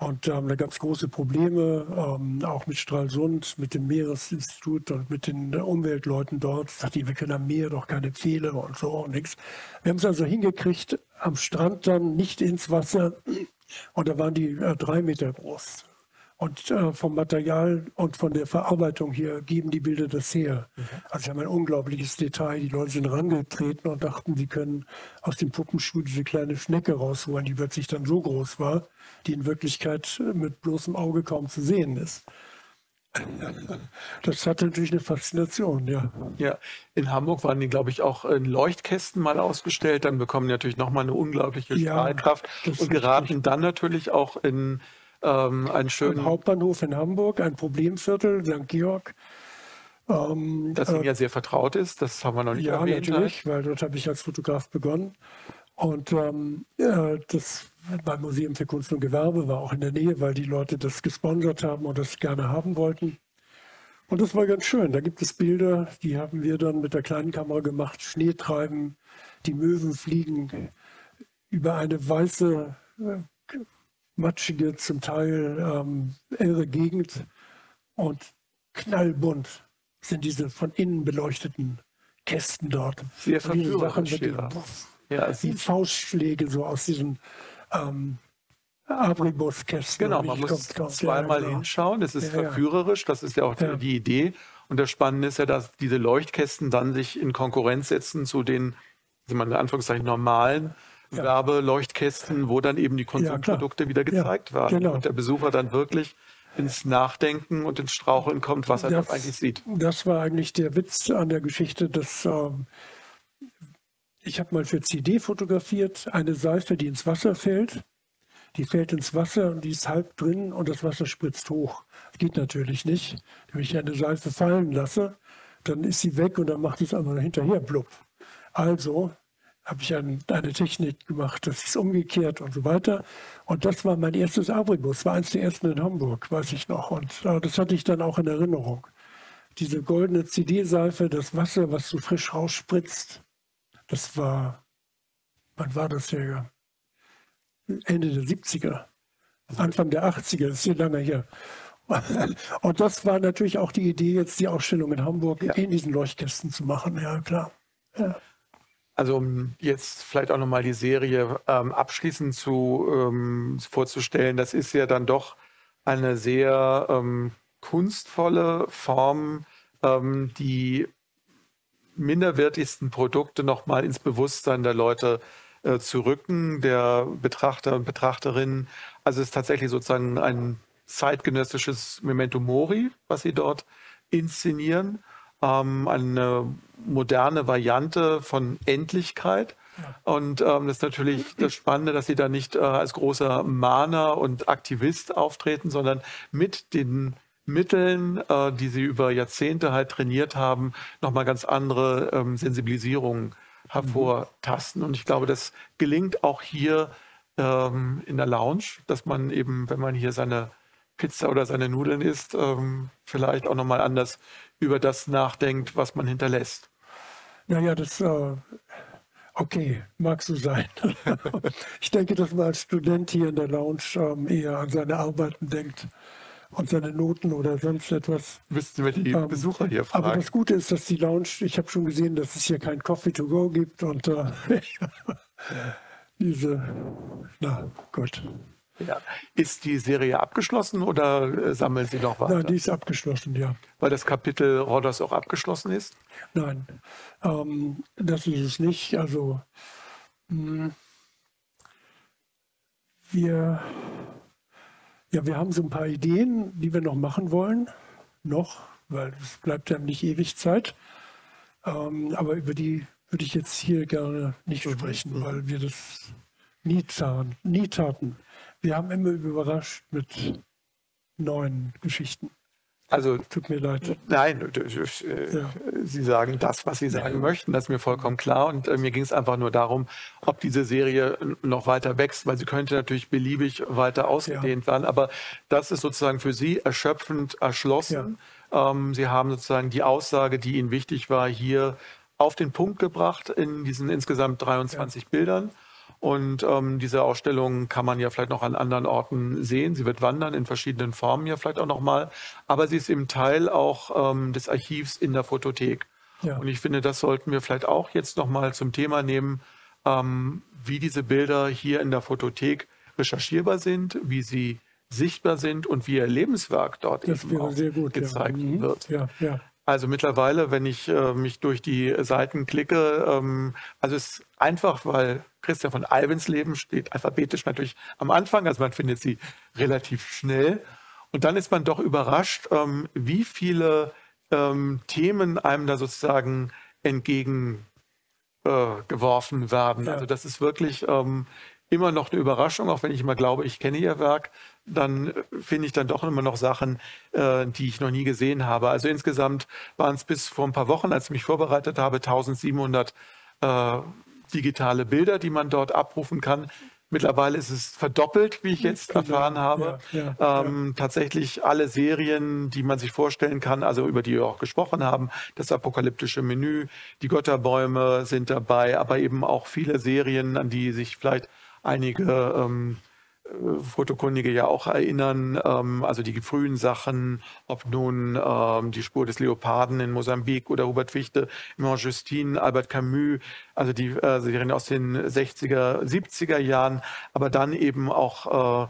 [SPEAKER 3] Und da gab es große Probleme, ähm, auch mit Stralsund, mit dem Meeresinstitut und mit den Umweltleuten dort. Sagte, wir können am Meer doch keine Pfähle und so und nichts. Wir haben es also hingekriegt, am Strand dann nicht ins Wasser. Und da waren die äh, drei Meter groß. Und äh, vom Material und von der Verarbeitung hier geben die Bilder das her. Mhm. Also sie haben ein unglaubliches Detail. Die Leute sind rangetreten und dachten, sie können aus dem Puppenschuh diese kleine Schnecke rausholen, die plötzlich dann so groß war, die in Wirklichkeit mit bloßem Auge kaum zu sehen ist. [LAUGHS] Das hat natürlich eine Faszination, ja.
[SPEAKER 2] Ja, in Hamburg waren die, glaube ich, auch in Leuchtkästen mal ausgestellt. Dann bekommen die natürlich nochmal eine unglaubliche Strahlkraft ja, und geraten richtig. dann natürlich auch in ähm, einen schönen
[SPEAKER 3] Hauptbahnhof in Hamburg, ein Problemviertel, St. Georg.
[SPEAKER 2] Ähm, das äh, ja sehr vertraut ist, das haben wir noch nicht
[SPEAKER 3] ja, erwähnt. Ja, natürlich, halt. weil dort habe ich als Fotograf begonnen. Und ähm, äh, das beim Museum für Kunst und Gewerbe war auch in der Nähe, weil die Leute das gesponsert haben und das gerne haben wollten. Und das war ganz schön. Da gibt es Bilder, die haben wir dann mit der kleinen Kamera gemacht. Schnee treiben, die Möwen fliegen über eine weiße, äh, matschige, zum Teil ähm, irre Gegend und knallbunt sind diese von innen beleuchteten Kästen dort.
[SPEAKER 2] Sehr verführerisch.
[SPEAKER 3] Ja, wie Faustschläge so aus diesen ähm, Abribus-Kästen.
[SPEAKER 2] Genau, man muss zweimal ja, genau. hinschauen. Das ist ja, verführerisch, das ist ja auch ja. die Idee. Und das Spannende ist ja, dass diese Leuchtkästen dann sich in Konkurrenz setzen zu den, in Anführungszeichen, normalen ja. Werbeleuchtkästen, wo dann eben die Konsumprodukte wieder gezeigt werden. Genau. Und der Besucher dann wirklich ins Nachdenken und ins Straucheln kommt, was er das, eigentlich sieht.
[SPEAKER 3] Das war eigentlich der Witz an der Geschichte, dass ähm, ich habe mal für CD fotografiert eine Seife, die ins Wasser fällt. Die fällt ins Wasser und die ist halb drin und das Wasser spritzt hoch. Das geht natürlich nicht. Wenn ich eine Seife fallen lasse, dann ist sie weg und dann macht es einmal hinterher blub. Also habe ich ein, eine Technik gemacht, das ist umgekehrt und so weiter. Und das war mein erstes Abribus, war eines der ersten in Hamburg, weiß ich noch. Und äh, das hatte ich dann auch in Erinnerung. Diese goldene CD-Seife, das Wasser, was so frisch rausspritzt, das war, wann war das ja? Ende der 70er, Anfang der 80er, das ist hier lange her. [LAUGHS] Und das war natürlich auch die Idee, jetzt die Ausstellung in Hamburg ja. in diesen Leuchtkästen zu machen, ja klar. Ja.
[SPEAKER 2] Also um jetzt vielleicht auch nochmal die Serie ähm, abschließend zu, ähm, vorzustellen, das ist ja dann doch eine sehr ähm, kunstvolle Form, ähm, die minderwertigsten Produkte nochmal ins Bewusstsein der Leute äh, zu rücken, der Betrachter und Betrachterinnen. Also es ist tatsächlich sozusagen ein zeitgenössisches Memento Mori, was sie dort inszenieren. Ähm, eine moderne Variante von Endlichkeit. Und ähm, das ist natürlich das Spannende, dass sie da nicht äh, als großer Mahner und Aktivist auftreten, sondern mit den Mitteln, äh, die sie über Jahrzehnte halt trainiert haben, nochmal ganz andere ähm, Sensibilisierungen hervortasten. Und ich glaube, das gelingt auch hier ähm, in der Lounge, dass man eben, wenn man hier seine Pizza oder seine Nudeln isst, ähm, vielleicht auch nochmal anders über das nachdenkt, was man hinterlässt.
[SPEAKER 3] Naja, das äh, okay, mag so sein. [LAUGHS] ich denke, dass man als Student hier in der Lounge ähm, eher an seine Arbeiten denkt und seine Noten oder sonst etwas.
[SPEAKER 2] Müssten wir die ähm, Besucher hier fragen.
[SPEAKER 3] Aber das Gute ist, dass die Lounge, ich habe schon gesehen, dass es hier kein Coffee to go gibt und äh, [LAUGHS] diese, na gut.
[SPEAKER 2] Ja. Ist die Serie abgeschlossen oder äh, sammeln Sie noch weiter?
[SPEAKER 3] Nein, die ist abgeschlossen, ja.
[SPEAKER 2] Weil das Kapitel Rodders auch abgeschlossen ist?
[SPEAKER 3] Nein, ähm, das ist es nicht. Also mh, hm, wir ja, wir haben so ein paar Ideen, die wir noch machen wollen. Noch, weil es bleibt ja nicht ewig Zeit. Ähm, aber über die würde ich jetzt hier gerne nicht sprechen, weil wir das nie, nie taten. Wir haben immer überrascht mit neuen Geschichten.
[SPEAKER 2] Also tut mir leid. Nein, äh, ja. Sie sagen das, was Sie sagen ja. möchten. Das ist mir vollkommen klar. Und äh, mir ging es einfach nur darum, ob diese Serie noch weiter wächst, weil sie könnte natürlich beliebig weiter ausgedehnt ja. werden. Aber das ist sozusagen für Sie erschöpfend erschlossen. Ähm, Sie haben sozusagen die Aussage, die Ihnen wichtig war, hier auf den Punkt gebracht in diesen insgesamt 23 Bildern. Und ähm, diese Ausstellung kann man ja vielleicht noch an anderen Orten sehen. Sie wird wandern in verschiedenen Formen ja vielleicht auch nochmal. Aber sie ist eben Teil auch ähm, des Archivs in der Fotothek. Ja. Und ich finde, das sollten wir vielleicht auch jetzt nochmal zum Thema nehmen, ähm, wie diese Bilder hier in der Fotothek recherchierbar sind, wie sie sichtbar sind und wie ihr Lebenswerk dort das eben auch gut, gezeigt ja. Mhm. wird. Ja, ja. Also mittlerweile, wenn ich äh, mich durch die Seiten klicke, ähm, also es ist einfach, weil Christian von Albins Leben steht alphabetisch natürlich am Anfang, also man findet sie relativ schnell. Und dann ist man doch überrascht, ähm, wie viele ähm, Themen einem da sozusagen entgegengeworfen äh, werden. Ja. Also das ist wirklich ähm, immer noch eine Überraschung, auch wenn ich immer glaube, ich kenne ihr Werk, dann äh, finde ich dann doch immer noch Sachen, äh, die ich noch nie gesehen habe. Also insgesamt waren es bis vor ein paar Wochen, als ich mich vorbereitet habe, 1700 äh, digitale Bilder, die man dort abrufen kann. Mittlerweile ist es verdoppelt, wie ich jetzt genau. erfahren habe. Ja, ja, ähm, ja. Tatsächlich alle Serien, die man sich vorstellen kann, also über die wir auch gesprochen haben, das apokalyptische Menü, die Götterbäume sind dabei, aber eben auch viele Serien, an die sich vielleicht einige ähm, Fotokundige ja auch erinnern, ähm, also die frühen Sachen, ob nun ähm, die Spur des Leoparden in Mosambik oder Hubert Fichte, Mont Justine, Albert Camus, also die äh, Serien aus den 60er, 70er Jahren, aber dann eben auch äh,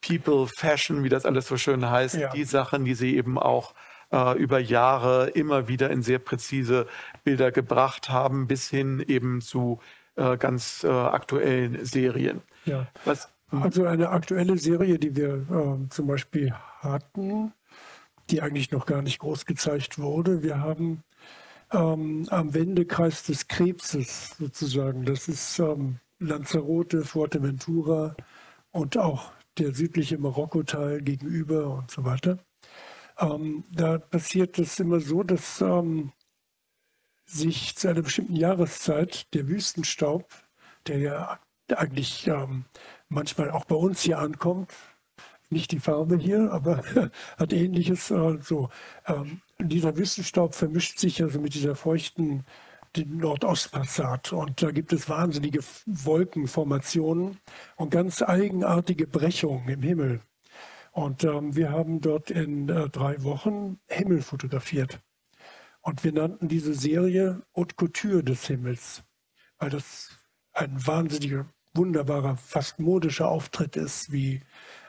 [SPEAKER 2] People, Fashion, wie das alles so schön heißt, ja. die Sachen, die sie eben auch äh, über Jahre immer wieder in sehr präzise Bilder gebracht haben, bis hin eben zu äh, ganz äh, aktuellen Serien.
[SPEAKER 3] Ja. Was also eine aktuelle Serie, die wir äh, zum Beispiel hatten, die eigentlich noch gar nicht groß gezeigt wurde. Wir haben ähm, am Wendekreis des Krebses sozusagen, das ist ähm, Lanzarote, Fuerteventura und auch der südliche Marokko-Teil gegenüber und so weiter. Ähm, da passiert es immer so, dass ähm, sich zu einer bestimmten Jahreszeit der Wüstenstaub, der ja eigentlich ähm, manchmal auch bei uns hier ankommt. Nicht die Farbe hier, aber [LAUGHS] hat ähnliches. Also, ähm, dieser Wüstenstaub vermischt sich also mit dieser feuchten Nordostpassat. Und da gibt es wahnsinnige Wolkenformationen und ganz eigenartige Brechungen im Himmel. Und ähm, wir haben dort in äh, drei Wochen Himmel fotografiert. Und wir nannten diese Serie Haute Couture des Himmels, weil das ein wahnsinniger wunderbarer, fast modischer Auftritt ist, wie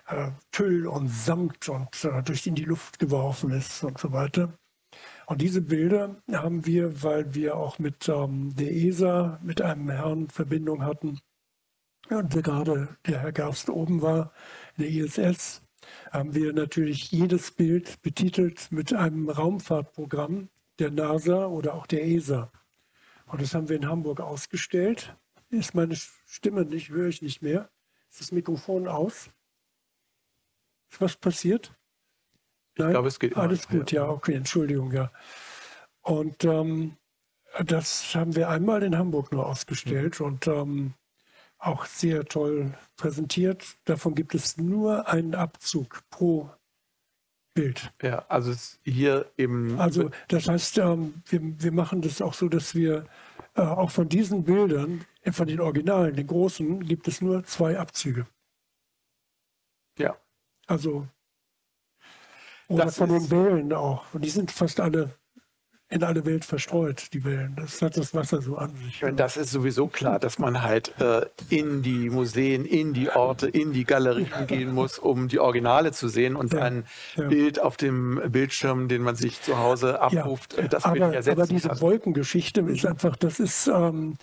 [SPEAKER 3] äh, Tüll und Samt und äh, durch in die Luft geworfen ist und so weiter. Und diese Bilder haben wir, weil wir auch mit ähm, der ESA, mit einem Herrn Verbindung hatten, und der gerade der Herr Gerst oben war, in der ISS, haben wir natürlich jedes Bild betitelt mit einem Raumfahrtprogramm der NASA oder auch der ESA. Und das haben wir in Hamburg ausgestellt ist meine Stimme nicht, höre ich nicht mehr. Ist das Mikrofon aus? Ist was passiert?
[SPEAKER 2] Nein? Ich glaube, es geht.
[SPEAKER 3] Alles immer. gut, ja, okay, Entschuldigung, ja. Und ähm, das haben wir einmal in Hamburg nur ausgestellt mhm. und ähm, auch sehr toll präsentiert. Davon gibt es nur einen Abzug pro Bild.
[SPEAKER 2] Ja, also hier eben.
[SPEAKER 3] Also das heißt, ähm, wir, wir machen das auch so, dass wir äh, auch von diesen Bildern von den Originalen, den großen, gibt es nur zwei Abzüge.
[SPEAKER 2] Ja.
[SPEAKER 3] Also, oder das von den Wellen auch. Und die sind fast alle in alle Welt verstreut, die Wellen. Das hat das Wasser so an sich.
[SPEAKER 2] Und das ist sowieso klar, dass man halt äh, in die Museen, in die Orte, in die Galerien gehen muss, um die Originale zu sehen und ja, ein ja. Bild auf dem Bildschirm, den man sich zu Hause abruft,
[SPEAKER 3] ja, das aber, ersetzen Aber diese kann. Wolkengeschichte ist einfach, das ist, ähm,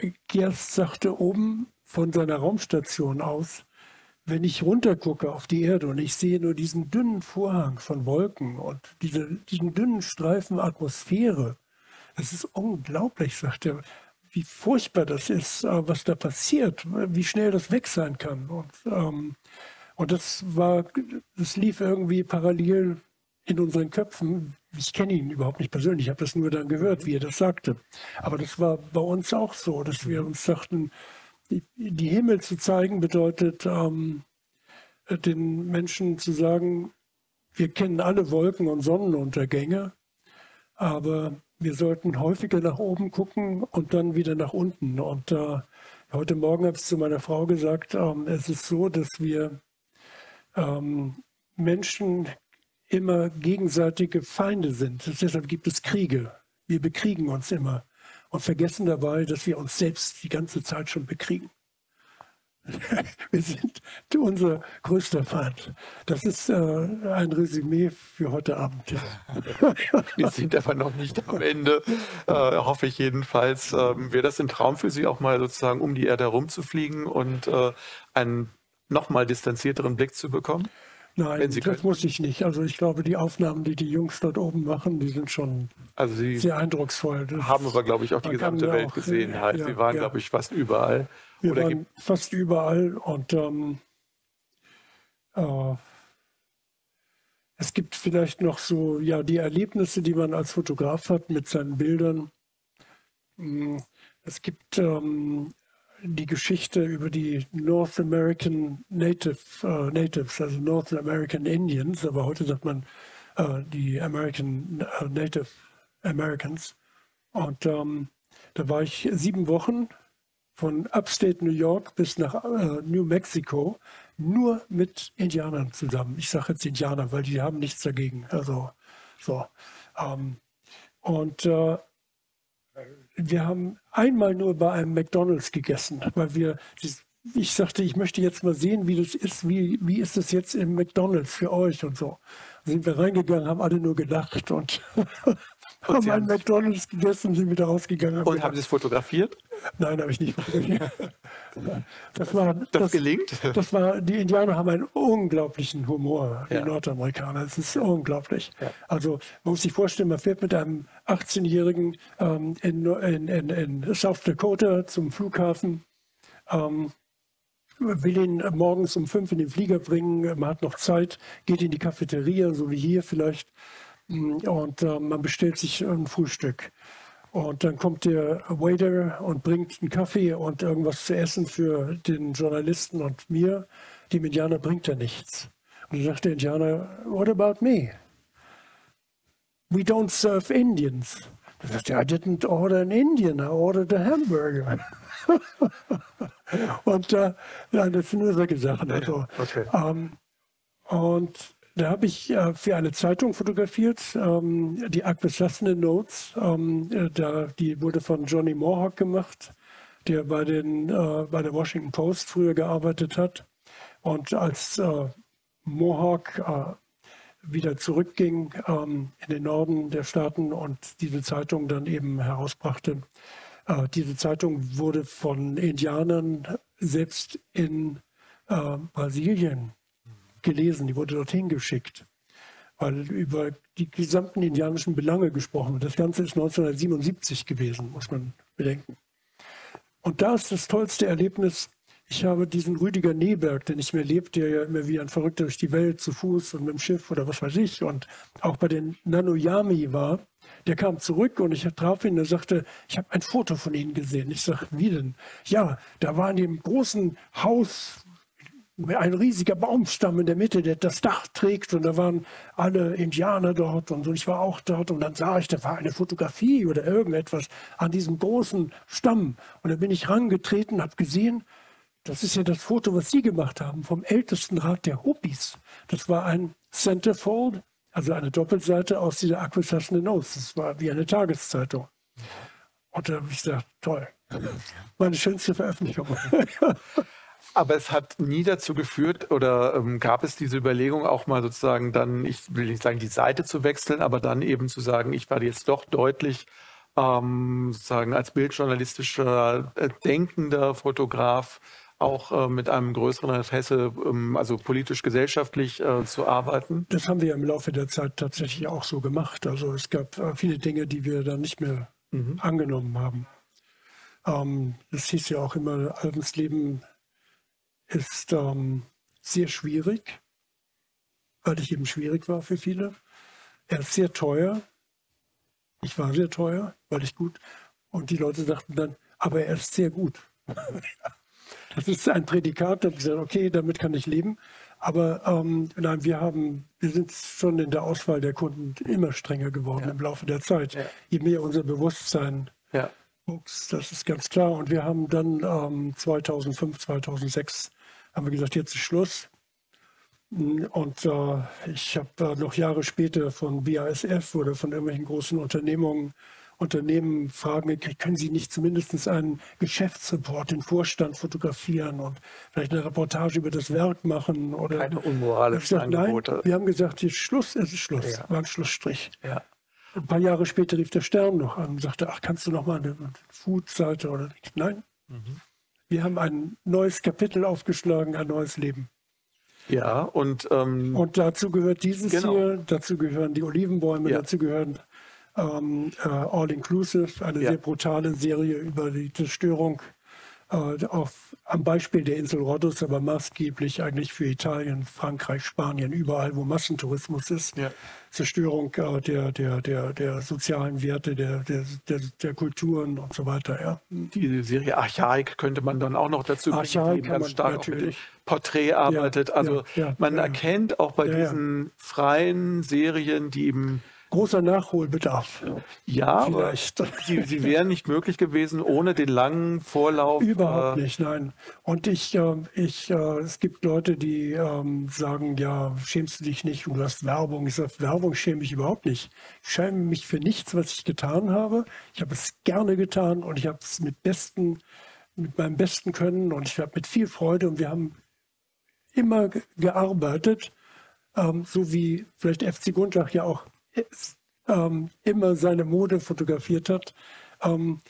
[SPEAKER 3] äh, Gerst sagte oben von seiner Raumstation aus, wenn ich runtergucke auf die Erde und ich sehe nur diesen dünnen Vorhang von Wolken und diese, diesen dünnen Streifen Atmosphäre, es ist unglaublich, sagt er, wie furchtbar das ist, äh, was da passiert, wie schnell das weg sein kann. Und, ähm, und das war, das lief irgendwie parallel in unseren Köpfen. Ich kenne ihn überhaupt nicht persönlich, ich habe das nur dann gehört, wie er das sagte. Aber das war bei uns auch so, dass wir uns sagten, die, die Himmel zu zeigen bedeutet, ähm, den Menschen zu sagen, wir kennen alle Wolken und Sonnenuntergänge, aber wir sollten häufiger nach oben gucken und dann wieder nach unten. Und äh, heute Morgen habe ich zu meiner Frau gesagt, ähm, es ist so, dass wir ähm, Menschen immer gegenseitige Feinde sind. Deshalb gibt es Kriege. Wir bekriegen uns immer und vergessen dabei, dass wir uns selbst die ganze Zeit schon bekriegen. [LAUGHS] Wir sind unser größter Feind. Das ist äh, ein Resümee für heute Abend. [LAUGHS]
[SPEAKER 2] Wir sind aber noch nicht am Ende, äh, hoffe ich jedenfalls. Ähm, Wäre das ein Traum für Sie, auch mal sozusagen um die Erde herumzufliegen und äh, einen nochmal distanzierteren Blick zu bekommen?
[SPEAKER 3] Nein, das
[SPEAKER 2] können.
[SPEAKER 3] muss ich nicht. Also ich glaube, die Aufnahmen, die die Jungs dort oben machen, die sind schon
[SPEAKER 2] Also Sie
[SPEAKER 3] sehr eindrucksvoll. Das-
[SPEAKER 2] haben aber, glaube ich, auch die gesamte Welt
[SPEAKER 3] auch,
[SPEAKER 2] gesehen. halt.
[SPEAKER 3] ja,
[SPEAKER 2] Sie waren,
[SPEAKER 3] ja.
[SPEAKER 2] glaube ich, fast überall.
[SPEAKER 3] Wir
[SPEAKER 2] Oder
[SPEAKER 3] waren fast überall und ähm, äh, es gibt vielleicht noch so ja die Erlebnisse, die man als Fotograf hat mit seinen Bildern. Mm, Es gibt ähm, die Geschichte über die North American Native, äh, Natives, also North American Indians, aber heute sagt man äh, die American äh, Native Americans. Und ähm, da war ich sieben Wochen von Upstate New York bis nach äh, New Mexico nur mit Indianern zusammen. Ich sage jetzt Indianer, weil die haben nichts dagegen. Also so. Ähm, und äh, wir haben einmal nur bei einem McDonald's gegessen, weil wir, ich sagte, ich möchte jetzt mal sehen, wie das ist, wie, wie ist das jetzt im McDonald's für euch und so. Sind wir reingegangen, haben alle nur gelacht und [LAUGHS] haben
[SPEAKER 2] Sie
[SPEAKER 3] einen McDonald's gegessen, sind wieder rausgegangen. haben
[SPEAKER 2] und haben Sie es fotografiert?
[SPEAKER 3] Nein, habe ich nicht. [LAUGHS] Das war,
[SPEAKER 2] Das,
[SPEAKER 3] das,
[SPEAKER 2] gelingt?
[SPEAKER 3] das war, die Indianer haben einen unglaublichen Humor, die
[SPEAKER 2] Ja.
[SPEAKER 3] Nordamerikaner. Es ist unglaublich.
[SPEAKER 2] Ja.
[SPEAKER 3] Also man muss sich vorstellen, man fährt mit einem 18-Jährigen ähm, in, in, in, in South Dakota zum Flughafen, ähm, will ihn morgens um fünf in den Flieger bringen, man hat noch Zeit, geht in die Cafeteria, so wie hier vielleicht, und äh, man bestellt sich ein Frühstück. Und dann kommt der Waiter und bringt einen Kaffee und irgendwas zu essen für den Journalisten und mir. Dem Indianer bringt er nichts. Und dann sagt der Indianer, what about me? We don't serve Indians. Dann sagt er, I didn't order an Indian, I ordered a hamburger. [LAUGHS] und äh, das sind nur solche Sachen. Also,
[SPEAKER 2] okay.
[SPEAKER 3] ähm, und da habe ich äh, für eine Zeitung fotografiert, ähm, die Akwesasne Notes. Ähm, äh, die wurde von Johnny Mohawk gemacht, der bei, den, äh, bei der Washington Post früher gearbeitet hat. Und als Mohawk wieder zurückging ähm, in den Norden der Staaten und diese Zeitung dann eben herausbrachte, diese Zeitung wurde von Indianern selbst in Brasilien gelesen, die wurde dorthin geschickt, weil über die gesamten indianischen Belange gesprochen wird. Das Ganze ist 1977 gewesen, muss man bedenken. Und da ist das tollste Erlebnis, ich habe diesen Rüdiger Neberg, der nicht mehr lebt, der ja immer wie ein Verrückter durch die Welt zu Fuß und mit dem Schiff oder was weiß ich und auch bei den Nanoyami war, der kam zurück und ich traf ihn und er sagte, ich habe ein Foto von Ihnen gesehen. Ich sage, wie denn? Ja, da war in dem großen Haus ein riesiger Baumstamm in der Mitte, der das Dach trägt und da waren alle Indianer dort und ich war auch dort und dann sah ich, da war eine Fotografie oder irgendetwas an diesem großen Stamm und da bin ich rangetreten, habe gesehen, das ist ja das Foto, was Sie gemacht haben vom ältesten Rat der Hopis. Das war ein Centerfold, also eine Doppelseite aus dieser Akwesasne Notes. Das war wie eine Tageszeitung. Und da habe ich gesagt, toll. Meine schönste Veröffentlichung. [LAUGHS]
[SPEAKER 2] Aber es hat nie dazu geführt oder ähm, gab es diese Überlegung auch mal sozusagen dann, ich will nicht sagen, die Seite zu wechseln, aber dann eben zu sagen, ich werde jetzt doch deutlich ähm, sozusagen als bildjournalistischer, äh, denkender Fotograf auch äh, mit einem größeren Interesse, ähm, also politisch-gesellschaftlich äh, zu arbeiten.
[SPEAKER 3] Das haben wir im Laufe der Zeit tatsächlich auch so gemacht. Also es gab äh, viele Dinge, die wir dann nicht mehr angenommen haben. Ähm, das hieß ja auch immer, Albens Leben ist ähm, sehr schwierig, weil ich eben schwierig war für viele. Er ist sehr teuer. Ich war sehr teuer, weil ich gut. Und die Leute sagten dann, aber er ist sehr gut. [LAUGHS] Das ist ein Prädikat, da habe ich gesagt, okay, damit kann ich leben. Aber ähm, nein, wir haben, wir sind schon in der Auswahl der Kunden immer strenger geworden im Laufe der Zeit.
[SPEAKER 2] Ja.
[SPEAKER 3] Je mehr unser Bewusstsein
[SPEAKER 2] Ja.
[SPEAKER 3] wuchs, das ist ganz klar. Und wir haben dann ähm, 2005, 2006 haben wir gesagt, jetzt ist Schluss. Und äh, ich habe äh, noch Jahre später von BASF oder von irgendwelchen großen Unternehmungen Unternehmen fragen gekriegt, können Sie nicht zumindest einen Geschäftsreport, den Vorstand fotografieren und vielleicht eine Reportage über das Werk machen? Oder
[SPEAKER 2] Keine unmoralischen
[SPEAKER 3] gesagt, nein,
[SPEAKER 2] Angebote.
[SPEAKER 3] wir haben gesagt, jetzt Schluss, es ist Schluss,
[SPEAKER 2] Ja.
[SPEAKER 3] war ein Schlussstrich.
[SPEAKER 2] Ja.
[SPEAKER 3] Ein paar Jahre später rief der Stern noch an und sagte, ach, kannst du noch mal eine Food-Seite oder nicht? Nein. Wir haben ein neues Kapitel aufgeschlagen, ein neues Leben.
[SPEAKER 2] Ja, und, ähm,
[SPEAKER 3] und dazu gehört dieses
[SPEAKER 2] genau.
[SPEAKER 3] hier, dazu gehören die Olivenbäume,
[SPEAKER 2] Ja.
[SPEAKER 3] dazu gehören ähm, äh, All Inclusive, eine
[SPEAKER 2] Ja.
[SPEAKER 3] sehr brutale Serie über die Zerstörung auf, am Beispiel der Insel Rhodos, aber maßgeblich eigentlich für Italien, Frankreich, Spanien, überall, wo Massentourismus ist.
[SPEAKER 2] Ja.
[SPEAKER 3] Zerstörung äh, der, der, der, der sozialen Werte, der, der, der, der Kulturen und so weiter. Ja.
[SPEAKER 2] die Serie Archaik könnte man dann auch noch dazu bringen,
[SPEAKER 3] Archaik
[SPEAKER 2] ganz stark
[SPEAKER 3] natürlich.
[SPEAKER 2] Porträt arbeitet.
[SPEAKER 3] Ja,
[SPEAKER 2] also man erkennt auch bei diesen freien Serien, die eben
[SPEAKER 3] Großer Nachholbedarf.
[SPEAKER 2] ja, aber
[SPEAKER 3] Vielleicht.
[SPEAKER 2] sie, sie wären nicht möglich gewesen ohne den langen Vorlauf.
[SPEAKER 3] Überhaupt
[SPEAKER 2] äh,
[SPEAKER 3] nicht, nein. Und ich, ähm, ich, äh, es gibt Leute, die ähm, sagen, ja, schämst du dich nicht, du hast Werbung. Ich sage, Werbung schäme ich überhaupt nicht. Ich schäme mich für nichts, was ich getan habe. Ich habe es gerne getan und ich habe es mit besten, mit meinem besten Können und ich habe mit viel Freude und wir haben immer ge- gearbeitet, ähm, so wie vielleicht FC Gundlach ja auch ähm, immer seine Mode fotografiert hat. Ähm,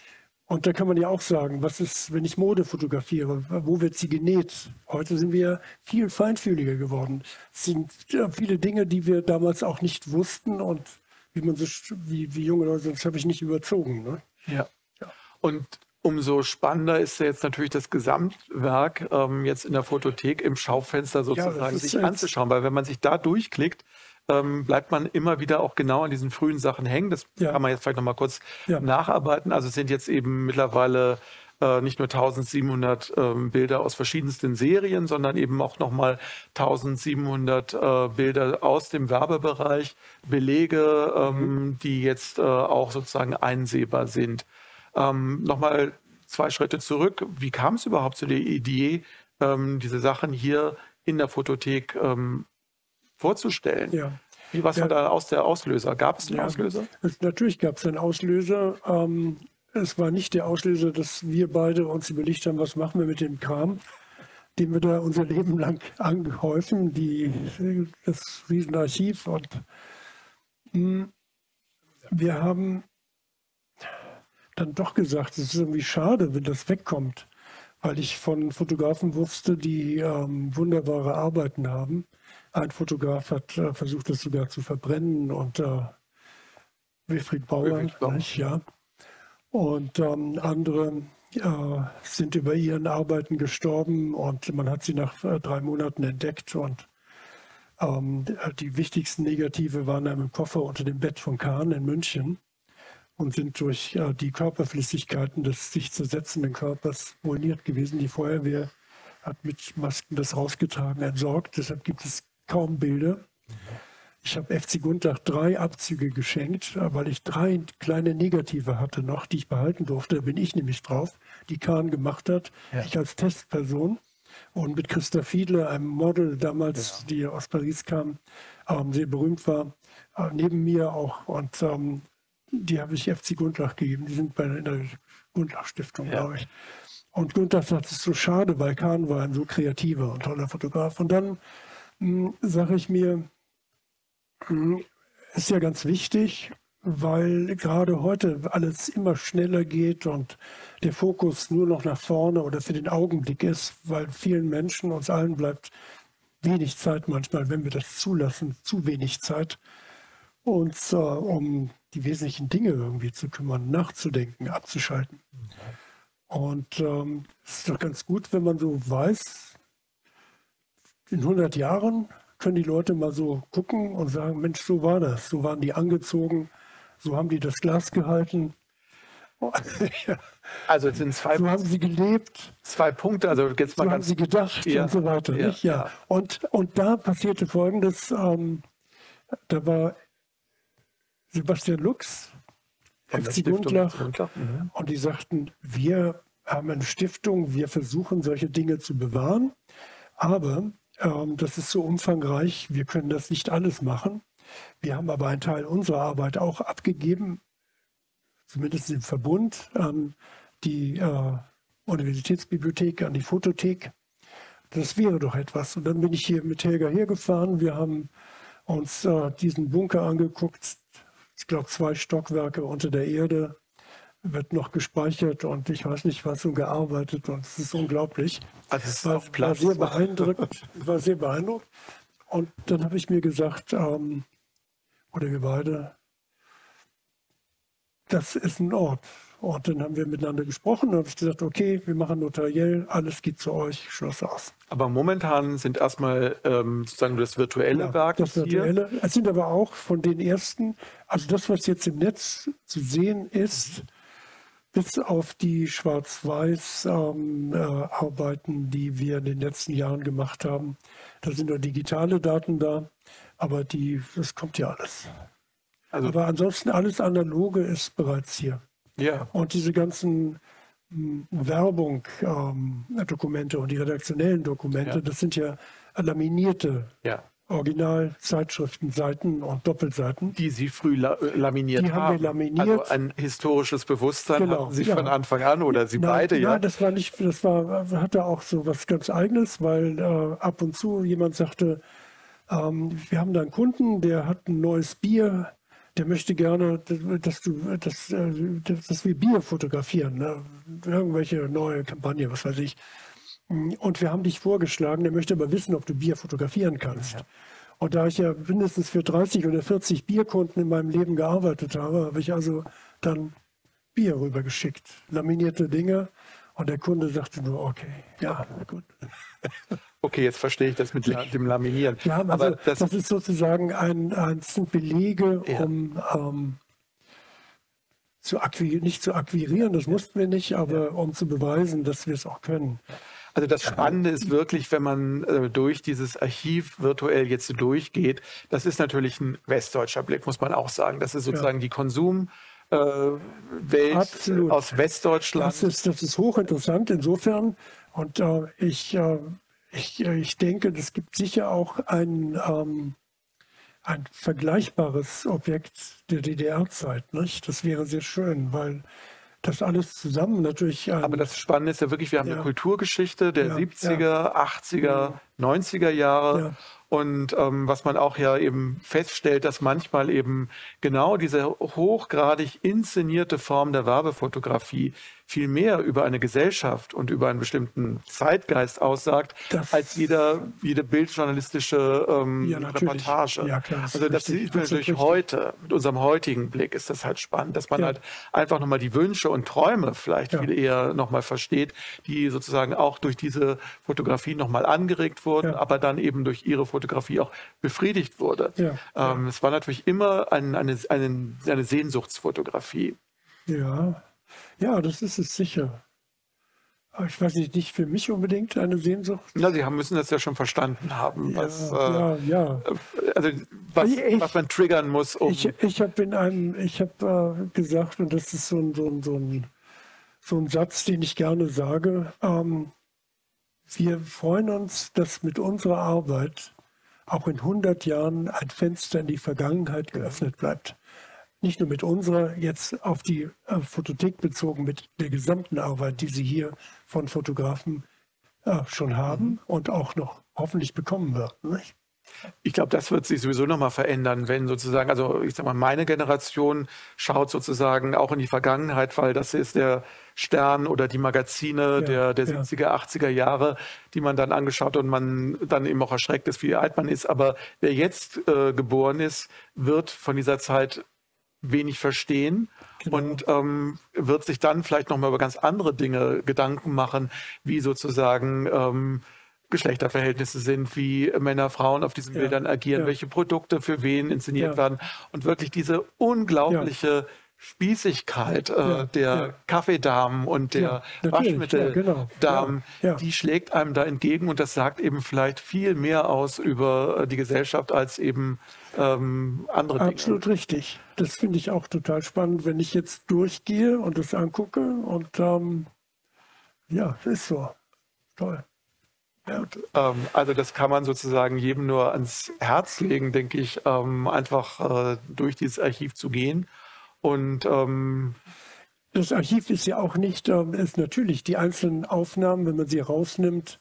[SPEAKER 3] und da kann man ja auch sagen, was ist, wenn ich Mode fotografiere, wo wird sie genäht? Heute sind wir viel feinfühliger geworden. Es sind ja, viele Dinge, die wir damals auch nicht wussten und wie man so, wie, wie junge Leute, sonst habe ich nicht überzogen. Ne?
[SPEAKER 2] Ja. Und umso spannender ist ja jetzt natürlich das Gesamtwerk ähm, jetzt in der Fotothek im Schaufenster sozusagen
[SPEAKER 3] ist
[SPEAKER 2] sich
[SPEAKER 3] jetzt-
[SPEAKER 2] anzuschauen, weil wenn man sich da durchklickt, ähm, bleibt man immer wieder auch genau an diesen frühen Sachen hängen. Das
[SPEAKER 3] Ja.
[SPEAKER 2] kann man jetzt vielleicht nochmal kurz
[SPEAKER 3] Ja.
[SPEAKER 2] nacharbeiten. Also es sind jetzt eben mittlerweile äh, nicht nur 1700 ähm, Bilder aus verschiedensten Serien, sondern eben auch nochmal 1700 äh, Bilder aus dem Werbebereich, Belege, ähm, die jetzt äh, auch sozusagen einsehbar sind. Ähm, nochmal zwei Schritte zurück. Wie kam es überhaupt zu der Idee, ähm, diese Sachen hier in der Fotothek ähm, vorzustellen?
[SPEAKER 3] Ja.
[SPEAKER 2] Wie was
[SPEAKER 3] Ja.
[SPEAKER 2] war da aus der Auslöser? Gab es einen
[SPEAKER 3] Ja,
[SPEAKER 2] Auslöser?
[SPEAKER 3] Es, natürlich gab es einen Auslöser. Ähm, es war nicht der Auslöser, dass wir beide uns überlegt haben, was machen wir mit dem Kram, den wir da unser Leben lang [LAUGHS] angehäufen, die, das Riesenarchiv. Und mh, wir haben dann doch gesagt, es ist irgendwie schade, wenn das wegkommt, weil ich von Fotografen wusste, die ähm, wunderbare Arbeiten haben. Ein Fotograf hat äh, versucht, das sogar zu verbrennen und äh, Wilfried Bauer,
[SPEAKER 2] Wilfried Bauer.
[SPEAKER 3] nicht, ja. Und ähm, andere äh, sind über ihren Arbeiten gestorben und man hat sie nach äh, drei Monaten entdeckt und ähm, die wichtigsten Negative waren dann im Koffer unter dem Bett von Kahn in München und sind durch äh, die Körperflüssigkeiten des sich zersetzenden Körpers ruiniert gewesen. Die Feuerwehr hat mit Masken das rausgetragen, entsorgt. Deshalb gibt es kaum Bilder. Ich habe FC Gundlach drei Abzüge geschenkt, weil ich drei kleine Negative hatte noch, die ich behalten durfte. Da bin ich nämlich drauf, die Kahn gemacht hat.
[SPEAKER 2] Ja.
[SPEAKER 3] Ich als Testperson. Und mit Christa Fiedler, einem Model damals, die aus Paris kam, ähm, sehr berühmt war, äh, neben mir auch. Und ähm, die habe ich FC Gundlach gegeben. Die sind bei in der Gundlach Stiftung,
[SPEAKER 2] Ja.
[SPEAKER 3] glaube ich. Und Gundlach sagt, es ist so schade, weil Kahn war ein so kreativer und toller Fotograf. Und dann sage ich mir, mh, ist ja ganz wichtig, weil gerade heute alles immer schneller geht und der Fokus nur noch nach vorne oder für den Augenblick ist, weil vielen Menschen, uns allen bleibt wenig Zeit manchmal, wenn wir das zulassen, zu wenig Zeit, uns äh, um die wesentlichen Dinge irgendwie zu kümmern, nachzudenken, abzuschalten. Und ähm, es ist doch ganz gut, wenn man so weiß, in 100 Jahren können die Leute mal so gucken und sagen, Mensch, so war das. So waren die angezogen, so haben die das Glas gehalten. [LAUGHS] Ja,
[SPEAKER 2] Also es sind zwei,
[SPEAKER 3] so haben sie gelebt,
[SPEAKER 2] zwei Punkte. Also jetzt mal
[SPEAKER 3] so haben
[SPEAKER 2] ganz
[SPEAKER 3] sie gedacht
[SPEAKER 2] Ja,
[SPEAKER 3] und so weiter.
[SPEAKER 2] ja?
[SPEAKER 3] Ja. Und, und da passierte Folgendes. Ähm, da war Sebastian Lux,
[SPEAKER 2] von
[SPEAKER 3] FC Gundlach.
[SPEAKER 2] Mhm.
[SPEAKER 3] und die sagten, wir haben eine Stiftung, wir versuchen solche Dinge zu bewahren, aber das ist so umfangreich, wir können das nicht alles machen. Wir haben aber einen Teil unserer Arbeit auch abgegeben, zumindest im Verbund, an die äh, Universitätsbibliothek, an die Fotothek. Das wäre doch etwas. Und dann bin ich hier mit Helga hergefahren. Wir haben uns äh, diesen Bunker angeguckt. Ich glaube, zwei Stockwerke unter der Erde. Wird noch gespeichert und ich weiß nicht was und gearbeitet und es ist unglaublich.
[SPEAKER 2] Also es
[SPEAKER 3] war, war sehr beeindruckt, [LAUGHS] war sehr beeindruckt. Und dann habe ich mir gesagt, ähm, oder wir beide, das ist ein Ort. Und dann haben wir miteinander gesprochen und habe ich gesagt, okay, wir machen notariell, alles geht zu euch, Schluss aus.
[SPEAKER 2] Aber momentan sind erstmal ähm, sozusagen das virtuelle
[SPEAKER 3] Ja,
[SPEAKER 2] Werk
[SPEAKER 3] das
[SPEAKER 2] hier.
[SPEAKER 3] virtuelle. Es sind aber auch von den ersten, also das, was jetzt im Netz zu sehen ist, bis auf die Schwarz-Weiß-Arbeiten, äh, Arbeiten, die wir in den letzten Jahren gemacht haben, da sind nur digitale Daten da, aber die, das kommt ja alles.
[SPEAKER 2] Also-
[SPEAKER 3] aber ansonsten alles Analoge ist bereits hier.
[SPEAKER 2] Ja.
[SPEAKER 3] Und diese ganzen mh, Werbung, ähm, Dokumente und die redaktionellen Dokumente,
[SPEAKER 2] Ja.
[SPEAKER 3] das sind ja laminierte
[SPEAKER 2] ja.
[SPEAKER 3] Originalzeitschriftenseiten und Doppelseiten.
[SPEAKER 2] Die Sie früh la äh, laminiert
[SPEAKER 3] Die haben wir laminiert.
[SPEAKER 2] Also ein historisches Bewusstsein
[SPEAKER 3] Genau,
[SPEAKER 2] hatten Sie
[SPEAKER 3] ja.
[SPEAKER 2] von Anfang an oder Sie
[SPEAKER 3] Nein,
[SPEAKER 2] beide, ja?
[SPEAKER 3] Nein, das war nicht, das war, hatte auch so was ganz Eigenes, weil äh, ab und zu jemand sagte, ähm, wir haben da einen Kunden, der hat ein neues Bier, der möchte gerne, dass, du, dass, äh, dass, dass wir Bier fotografieren, ne? irgendwelche neue Kampagne, was weiß ich. Und wir haben dich vorgeschlagen, der möchte aber wissen, ob du Bier fotografieren kannst. Und da ich ja mindestens für 30 oder 40 Bierkunden in meinem Leben gearbeitet habe, habe ich also dann Bier rübergeschickt, laminierte Dinge. Und der Kunde sagte nur, okay, ja, gut.
[SPEAKER 2] Okay, jetzt verstehe ich das mit dem Laminieren.
[SPEAKER 3] Haben also,
[SPEAKER 2] Aber
[SPEAKER 3] das,
[SPEAKER 2] das,
[SPEAKER 3] ist sozusagen ein, ein sind Belege,
[SPEAKER 2] Ja.
[SPEAKER 3] um ähm, zu nicht zu akquirieren, das mussten wir nicht, aber um zu beweisen, dass wir es auch können.
[SPEAKER 2] Also das Spannende ist wirklich, wenn man äh, durch dieses Archiv virtuell jetzt durchgeht, das ist natürlich ein westdeutscher Blick, muss man auch sagen. Das ist sozusagen die Konsum. Äh, Welt
[SPEAKER 3] Absolut.
[SPEAKER 2] aus Westdeutschland.
[SPEAKER 3] Das ist, das ist hochinteressant insofern. Und äh, ich, äh, ich, äh, ich denke, es gibt sicher auch ein, ähm, ein vergleichbares Objekt der DDR-Zeit. Das wäre sehr schön, weil das alles zusammen natürlich ein,
[SPEAKER 2] Aber das Spannende ist ja wirklich, wir haben
[SPEAKER 3] Ja.
[SPEAKER 2] eine Kulturgeschichte der
[SPEAKER 3] Ja,
[SPEAKER 2] 70er, 80er, 90er Jahre.
[SPEAKER 3] Ja.
[SPEAKER 2] Und ähm, was man auch ja eben feststellt, dass manchmal eben genau diese hochgradig inszenierte Form der Werbefotografie viel mehr über eine Gesellschaft und über einen bestimmten Zeitgeist aussagt,
[SPEAKER 3] Das-
[SPEAKER 2] als jeder, jede bildjournalistische ähm,
[SPEAKER 3] Ja.
[SPEAKER 2] Reportage.
[SPEAKER 3] Ja, klar,
[SPEAKER 2] also das
[SPEAKER 3] richtig.
[SPEAKER 2] sieht man natürlich
[SPEAKER 3] richtig.
[SPEAKER 2] heute, mit unserem heutigen Blick ist das halt spannend, dass man
[SPEAKER 3] Ja.
[SPEAKER 2] halt einfach nochmal die Wünsche und Träume vielleicht viel eher nochmal versteht, die sozusagen auch durch diese Fotografie nochmal angeregt wurden, aber dann eben durch ihre Fotografie auch befriedigt wurde. Ähm, es war natürlich immer ein, eine, eine, eine Sehnsuchtsfotografie.
[SPEAKER 3] Ja, ja, das ist es sicher. Aber ich weiß nicht, nicht für mich unbedingt eine Sehnsucht.
[SPEAKER 2] Ja, Sie haben, müssen das ja schon verstanden haben, was,
[SPEAKER 3] ja,
[SPEAKER 2] äh,
[SPEAKER 3] ja.
[SPEAKER 2] also was,
[SPEAKER 3] Ich-
[SPEAKER 2] was man triggern muss, um
[SPEAKER 3] Ich, ich habe in einem, ich habe äh, gesagt, und das ist so ein, so, ein, so, ein, so ein Satz, den ich gerne sage, ähm, wir freuen uns, dass mit unserer Arbeit auch in 100 Jahren ein Fenster in die Vergangenheit geöffnet bleibt. Nicht nur mit unserer, jetzt auf die äh, Photothek bezogen, mit der gesamten Arbeit, die Sie hier von Fotografen äh, schon haben und auch noch hoffentlich bekommen werden. Nicht?
[SPEAKER 2] Ich glaube, das wird sich sowieso nochmal verändern, wenn sozusagen, also ich sag mal, meine Generation schaut sozusagen auch in die Vergangenheit, weil das ist der Stern oder die Magazine der, der
[SPEAKER 3] ja.
[SPEAKER 2] 70er, 80er Jahre, die man dann angeschaut und man dann eben auch erschreckt ist, wie alt man ist. Aber wer jetzt äh, geboren ist, wird von dieser Zeit wenig verstehen
[SPEAKER 3] Genau.
[SPEAKER 2] und ähm, wird sich dann vielleicht nochmal über ganz andere Dinge Gedanken machen, wie sozusagen ähm, Geschlechterverhältnisse sind, wie Männer, Frauen auf diesen
[SPEAKER 3] Ja,
[SPEAKER 2] Bildern agieren,
[SPEAKER 3] ja.
[SPEAKER 2] welche Produkte für wen inszeniert
[SPEAKER 3] Ja.
[SPEAKER 2] werden und wirklich diese unglaubliche Spießigkeit äh, der. Kaffeedamen und der Waschmitteldamen,
[SPEAKER 3] genau.
[SPEAKER 2] Die schlägt einem da entgegen und das sagt eben vielleicht viel mehr aus über äh, die Gesellschaft als eben ähm, andere Dinge.
[SPEAKER 3] Absolut richtig. Das finde ich auch total spannend, wenn ich jetzt durchgehe und das angucke. Und ähm, ja, ist so. Toll. Ja.
[SPEAKER 2] Ähm, also das kann man sozusagen jedem nur ans Herz legen, denke ich, ähm, einfach äh, durch dieses Archiv zu gehen. Und ähm,
[SPEAKER 3] Das Archiv ist ja auch nicht, ähm, ist natürlich die einzelnen Aufnahmen, wenn man sie rausnimmt,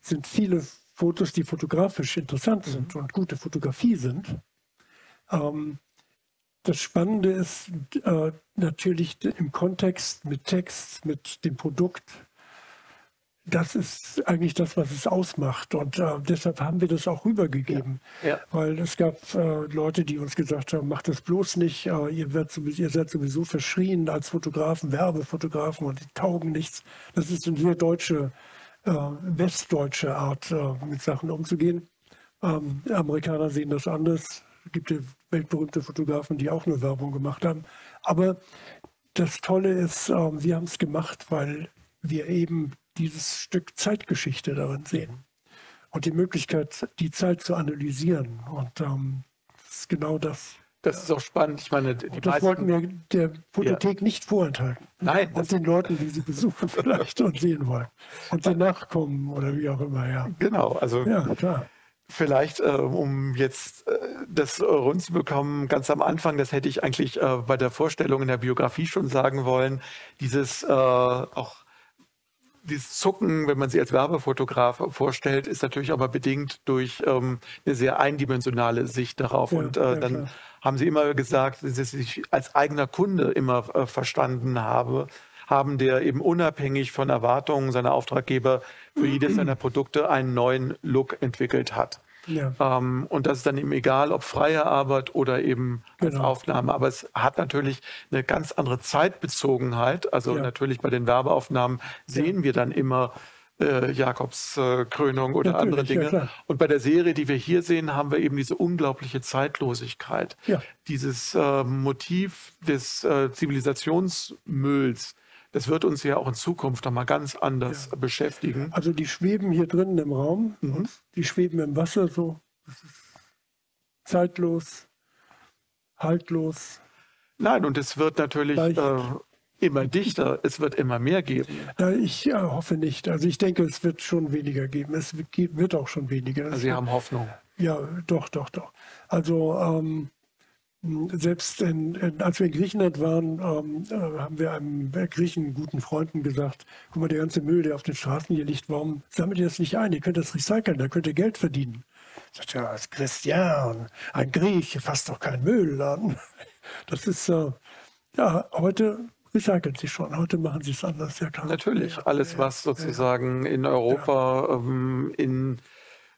[SPEAKER 3] sind viele Fotos, die fotografisch interessant sind und gute Fotografie sind. Ähm, das Spannende ist äh, natürlich im Kontext mit Text, mit dem Produkt. Das ist eigentlich das, was es ausmacht. Und äh, deshalb haben wir das auch rübergegeben. Ja. Ja. Weil es gab äh, Leute, die uns gesagt haben, macht das bloß nicht. Äh, ihr, sowieso, ihr, seid sowieso verschrien als Fotografen, Werbefotografen und die taugen nichts. Das ist eine sehr deutsche, äh, westdeutsche Art, äh, mit Sachen umzugehen. Ähm, Amerikaner sehen das anders. Es gibt ja weltberühmte Fotografen, die auch nur Werbung gemacht haben. Aber das Tolle ist, äh, wir haben es gemacht, weil wir eben dieses Stück Zeitgeschichte darin sehen. Und die Möglichkeit, die Zeit zu analysieren. Und ähm, das ist genau das.
[SPEAKER 2] Das ist auch spannend. Ich meine, die
[SPEAKER 3] das wollten wir der Fotothek ja. nicht vorenthalten.
[SPEAKER 2] Nein.
[SPEAKER 3] Und den Leuten, die sie besuchen [LAUGHS] vielleicht und sehen wollen. Und danach kommen oder wie auch immer, ja.
[SPEAKER 2] Genau, also
[SPEAKER 3] ja, klar.
[SPEAKER 2] Vielleicht, äh, um jetzt äh, das rund zu bekommen, ganz am Anfang, das hätte ich eigentlich äh, bei der Vorstellung in der Biografie schon sagen wollen, dieses äh, auch dieses Zucken, wenn man sie als Werbefotograf vorstellt, ist natürlich aber bedingt durch ähm, eine sehr eindimensionale Sicht darauf. Ja, und äh, ja, dann klar. haben sie immer gesagt, dass sie sich als eigener Kunde immer äh, verstanden habe, haben, der eben unabhängig von Erwartungen seiner Auftraggeber für jedes seiner Produkte einen neuen Look entwickelt hat. Ja. Ähm, und das ist dann eben egal, ob freie Arbeit oder eben als genau. Aufnahme. Aber es hat natürlich eine ganz andere Zeitbezogenheit. Also ja. natürlich bei den Werbeaufnahmen sehen wir dann immer äh, Jakobs äh, Krönung oder natürlich, andere Dinge. Ja, und bei der Serie, die wir hier sehen, haben wir eben diese unglaubliche Zeitlosigkeit. Dieses äh, Motiv des äh, Zivilisationsmülls das wird uns ja auch in Zukunft nochmal ganz anders ja. beschäftigen.
[SPEAKER 3] Also die schweben hier drinnen im Raum, mhm. die schweben im Wasser so. zeitlos, haltlos.
[SPEAKER 2] Nein, und es wird natürlich äh, immer dichter, es wird immer mehr geben.
[SPEAKER 3] Ja, ich äh, hoffe nicht. Also ich denke, es wird schon weniger geben. Es wird auch schon weniger.
[SPEAKER 2] Also Sie haben Hoffnung.
[SPEAKER 3] Ja, doch, doch, doch. Also ähm, selbst in, in, als wir in Griechenland waren, ähm, äh, haben wir einem Griechen, guten Freunden gesagt, guck mal, der ganze Müll, der auf den Straßen hier liegt, warum sammelt ihr das nicht ein? Ihr könnt das recyceln, da könnt ihr Geld verdienen. Sagt ja, als Christian, ein Griech, fasst doch keinen Müll an. [LAUGHS] Das ist, äh, ja, heute recyceln sie schon, heute machen sie es anders. Ja,
[SPEAKER 2] klar. Natürlich, alles, was sozusagen in Europa ähm, in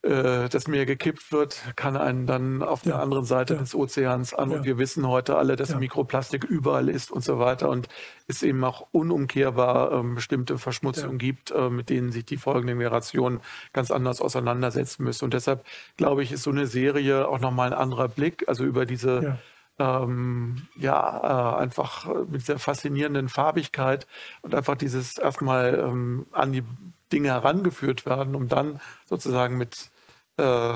[SPEAKER 2] äh, das Meer gekippt wird, kann einen dann auf ja. der anderen Seite ja. des Ozeans an. Ja. Und wir wissen heute alle, dass Mikroplastik überall ist und so weiter. Und es eben auch unumkehrbar ähm, bestimmte Verschmutzungen gibt, äh, mit denen sich die folgenden Generationen ganz anders auseinandersetzen müssen. Und deshalb glaube ich, ist so eine Serie auch nochmal ein anderer Blick, also über diese ähm, ja, äh, einfach mit dieser faszinierenden Farbigkeit und einfach dieses erstmal ähm, an die Dinge herangeführt werden, um dann sozusagen mit äh,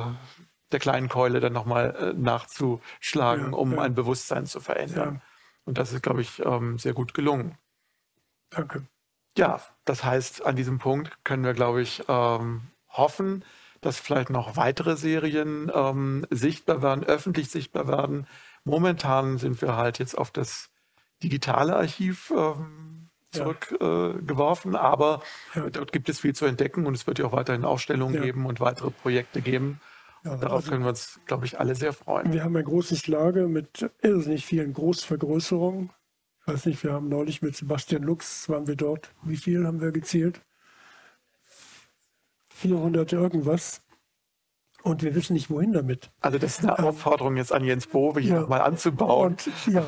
[SPEAKER 2] der kleinen Keule dann nochmal äh, nachzuschlagen, ja, um ja. ein Bewusstsein zu verändern. Ja. Und das ist, glaube ich, ähm, sehr gut gelungen.
[SPEAKER 3] Danke.
[SPEAKER 2] Ja, das heißt, an diesem Punkt können wir, glaube ich, ähm, hoffen, dass vielleicht noch weitere Serien ähm, sichtbar werden, öffentlich sichtbar werden. Momentan sind wir halt jetzt auf das digitale Archiv ähm, zurückgeworfen, ja. äh, aber ja. dort gibt es viel zu entdecken und es wird ja auch weiterhin Ausstellungen ja. geben und weitere Projekte geben. Darauf also, können wir uns, glaube ich, alle sehr freuen.
[SPEAKER 3] Wir haben ein großes Lager mit irrsinnig vielen Großvergrößerungen. Ich weiß nicht, wir haben neulich mit Sebastian Lux, waren wir dort. Wie viel haben wir gezählt? 400 irgendwas. Und wir wissen nicht, wohin damit.
[SPEAKER 2] Also das ist eine ähm, Aufforderung jetzt an Jens Bowe, hier ja, mal anzubauen. Und,
[SPEAKER 3] ja,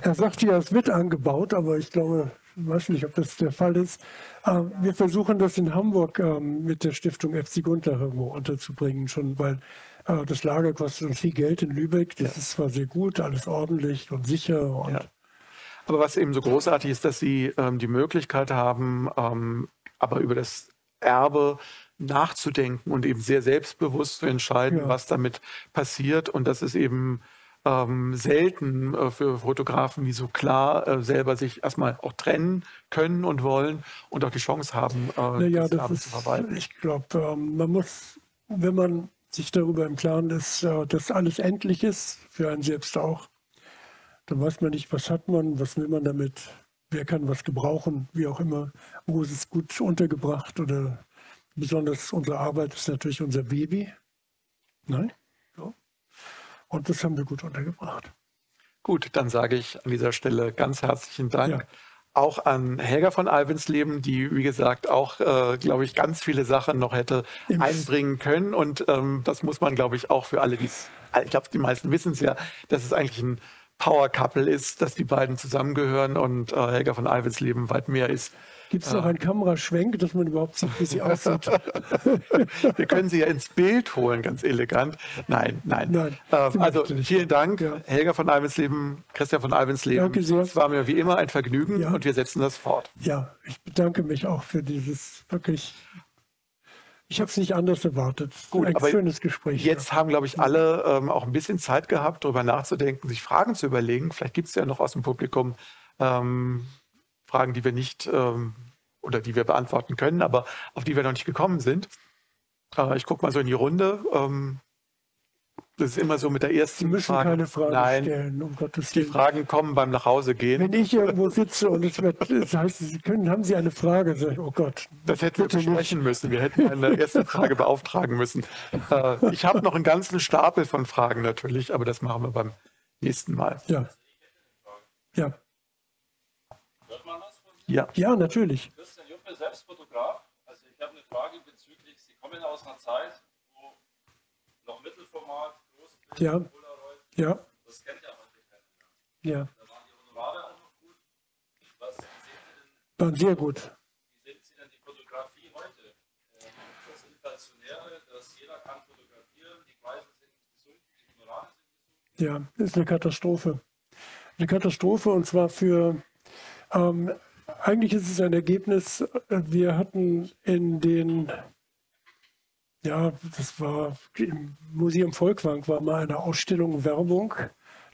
[SPEAKER 3] er sagt ja, es wird angebaut, aber ich glaube, ich weiß nicht, ob das der Fall ist. Ähm, wir versuchen das in Hamburg ähm, mit der Stiftung FC Gunther irgendwo unterzubringen, schon weil äh, das Lager kostet uns viel Geld in Lübeck. Das ja. ist zwar sehr gut, alles ordentlich und sicher. Und
[SPEAKER 2] ja. Aber was eben so großartig ist, dass Sie ähm, die Möglichkeit haben, ähm, aber über das Erbe nachzudenken und eben sehr selbstbewusst zu entscheiden, ja. was damit passiert. Und das ist eben ähm, selten äh, für Fotografen, die so klar äh, selber sich erstmal auch trennen können und wollen und auch die Chance haben,
[SPEAKER 3] äh, naja, das, das ist, zu verwalten. Ich glaube, ähm, man muss, wenn man sich darüber im Klaren ist, äh, dass alles endlich ist, für einen selbst auch, dann weiß man nicht, was hat man, was will man damit, wer kann was gebrauchen, wie auch immer, wo ist es gut untergebracht oder besonders unsere Arbeit ist natürlich unser Baby. Nein? Und das haben wir gut untergebracht.
[SPEAKER 2] Gut, dann sage ich an dieser Stelle ganz herzlichen Dank. Ja. Auch an Helga von Alvensleben, die, wie gesagt, auch, äh, glaube ich, ganz viele Sachen noch hätte Im einbringen können. Und ähm, das muss man, glaube ich, auch für alle, die es, ich glaube, die meisten wissen es ja, dass es eigentlich ein Power Couple ist, dass die beiden zusammengehören und äh, Helga von Alvensleben weit mehr ist
[SPEAKER 3] Gibt es noch einen Kameraschwenk, dass man überhaupt sieht, wie sie aussieht? [LAUGHS]
[SPEAKER 2] Wir können sie ja ins Bild holen, ganz elegant. Nein, nein. nein ähm, also vielen Dank, ja. Helga von Alvensleben, Christian von Alvensleben. Danke sehr. Es war mir wie immer ein Vergnügen ja. und wir setzen das fort.
[SPEAKER 3] Ja, ich bedanke mich auch für dieses wirklich ich habe es nicht anders erwartet.
[SPEAKER 2] Gut, ein schönes Gespräch. Jetzt ja. haben, glaube ich, alle ähm, auch ein bisschen Zeit gehabt, darüber nachzudenken, sich Fragen zu überlegen. Vielleicht gibt es ja noch aus dem Publikum ähm, Fragen, die wir nicht ähm, oder die wir beantworten können, aber auf die wir noch nicht gekommen sind. Äh, ich gucke mal so in die Runde. Ähm, das ist immer so mit der ersten
[SPEAKER 3] Sie müssen Frage. keine Fragen
[SPEAKER 2] Nein,
[SPEAKER 3] stellen,
[SPEAKER 2] um Gottes Willen. Die Fragen kommen beim Nachhausegehen.
[SPEAKER 3] Wenn ich irgendwo sitze und es wird, das heißt, Sie können, haben Sie eine Frage, sage ich, oh Gott.
[SPEAKER 2] Das hätten wir besprechen nicht. müssen. Wir hätten eine erste Frage beauftragen müssen. Äh, ich habe noch einen ganzen Stapel von Fragen natürlich, aber das machen wir beim nächsten Mal.
[SPEAKER 3] Ja. Ja.
[SPEAKER 2] Ja.
[SPEAKER 3] Ja, natürlich.
[SPEAKER 4] Christian Juppe, selbst Fotograf. Also ich habe eine Frage bezüglich, Sie kommen aus einer Zeit, wo noch Mittelformat, Großbild,
[SPEAKER 3] ja. Polaroid, ja.
[SPEAKER 4] das kennt ja heute keiner
[SPEAKER 3] mehr. Ja.
[SPEAKER 4] Da waren die Honorare auch noch gut. Was sehen Sie
[SPEAKER 3] denn? Waren sehr gut.
[SPEAKER 4] Wie sehen Sie denn die Fotografie heute? Ähm, das Inflationäre, dass jeder kann fotografieren, die Preise sind gesunken, die Honorare sind
[SPEAKER 3] gesunken. Ja, ist eine Katastrophe. Eine Katastrophe und zwar für ähm, eigentlich ist es ein Ergebnis, wir hatten in den, ja, das war im Museum Volkwang, war mal eine Ausstellung Werbung.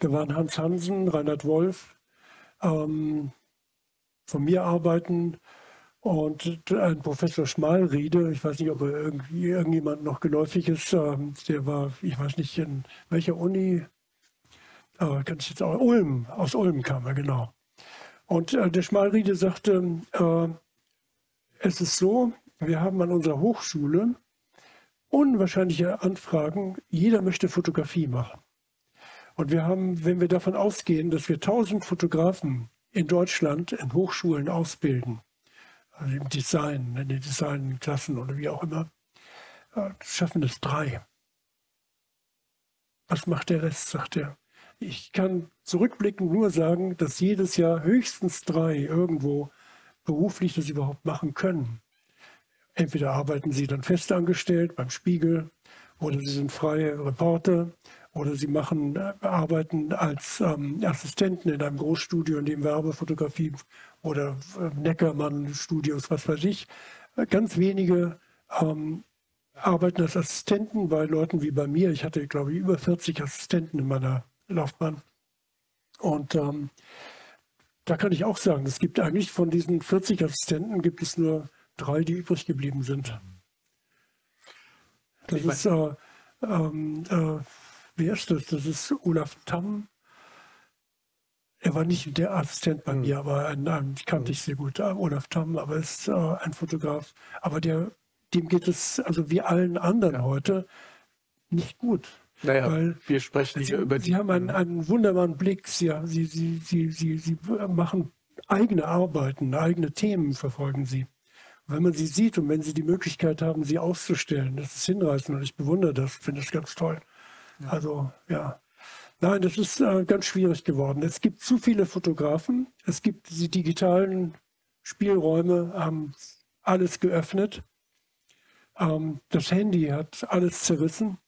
[SPEAKER 3] Da waren Hans Hansen, Reinhard Wolf, ähm, von mir arbeiten und ein Professor Schmalriede, ich weiß nicht, ob er irgendwie irgendjemand noch geläufig ist, ähm, der war, ich weiß nicht, in welcher Uni, äh, kann ich jetzt auch, Ulm, aus Ulm kam er, genau. Und äh, der Schmalriede sagte, äh, es ist so, wir haben an unserer Hochschule unwahrscheinliche Anfragen. Jeder möchte Fotografie machen. Und wir haben, wenn wir davon ausgehen, dass wir 1000 Fotografen in Deutschland in Hochschulen ausbilden, also im Design, in den Designklassen oder wie auch immer, äh, schaffen es drei. Was macht der Rest, sagt er. Ich kann zurückblickend nur sagen, dass jedes Jahr höchstens drei irgendwo beruflich das überhaupt machen können. Entweder arbeiten sie dann festangestellt beim Spiegel oder sie sind freie Reporter oder sie machen, äh, arbeiten als ähm, Assistenten in einem Großstudio, in dem Werbefotografie oder äh, Neckermann-Studios, was weiß ich. Ganz wenige ähm, arbeiten als Assistenten bei Leuten wie bei mir. Ich hatte, glaube ich, über 40 Assistenten in meiner Laufbahn. Und ähm, da kann ich auch sagen, es gibt eigentlich von diesen 40 Assistenten gibt es nur drei, die übrig geblieben sind. Das ist, äh, ähm, äh, wer ist das? Das ist Olaf Tamm. Er war nicht der Assistent bei mhm. mir, aber einen, einen kannte ich sehr gut, äh, Olaf Tamm, aber ist äh, ein Fotograf. Aber der, dem geht es, also wie allen anderen ja. heute, nicht gut.
[SPEAKER 2] Naja, Weil wir sprechen
[SPEAKER 3] hier
[SPEAKER 2] Sie, über die.
[SPEAKER 3] Sie haben einen, einen wunderbaren Blick. Sie, Sie, Sie, Sie, Sie, Sie machen eigene Arbeiten, eigene Themen verfolgen Sie. Und wenn man sie sieht und wenn Sie die Möglichkeit haben, sie auszustellen, das ist hinreißend und ich bewundere das, finde es ganz toll. Ja. Also, ja. Nein, das ist äh, ganz schwierig geworden. Es gibt zu viele Fotografen. Es gibt die digitalen Spielräume, haben alles geöffnet. Ähm, das Handy hat alles zerrissen.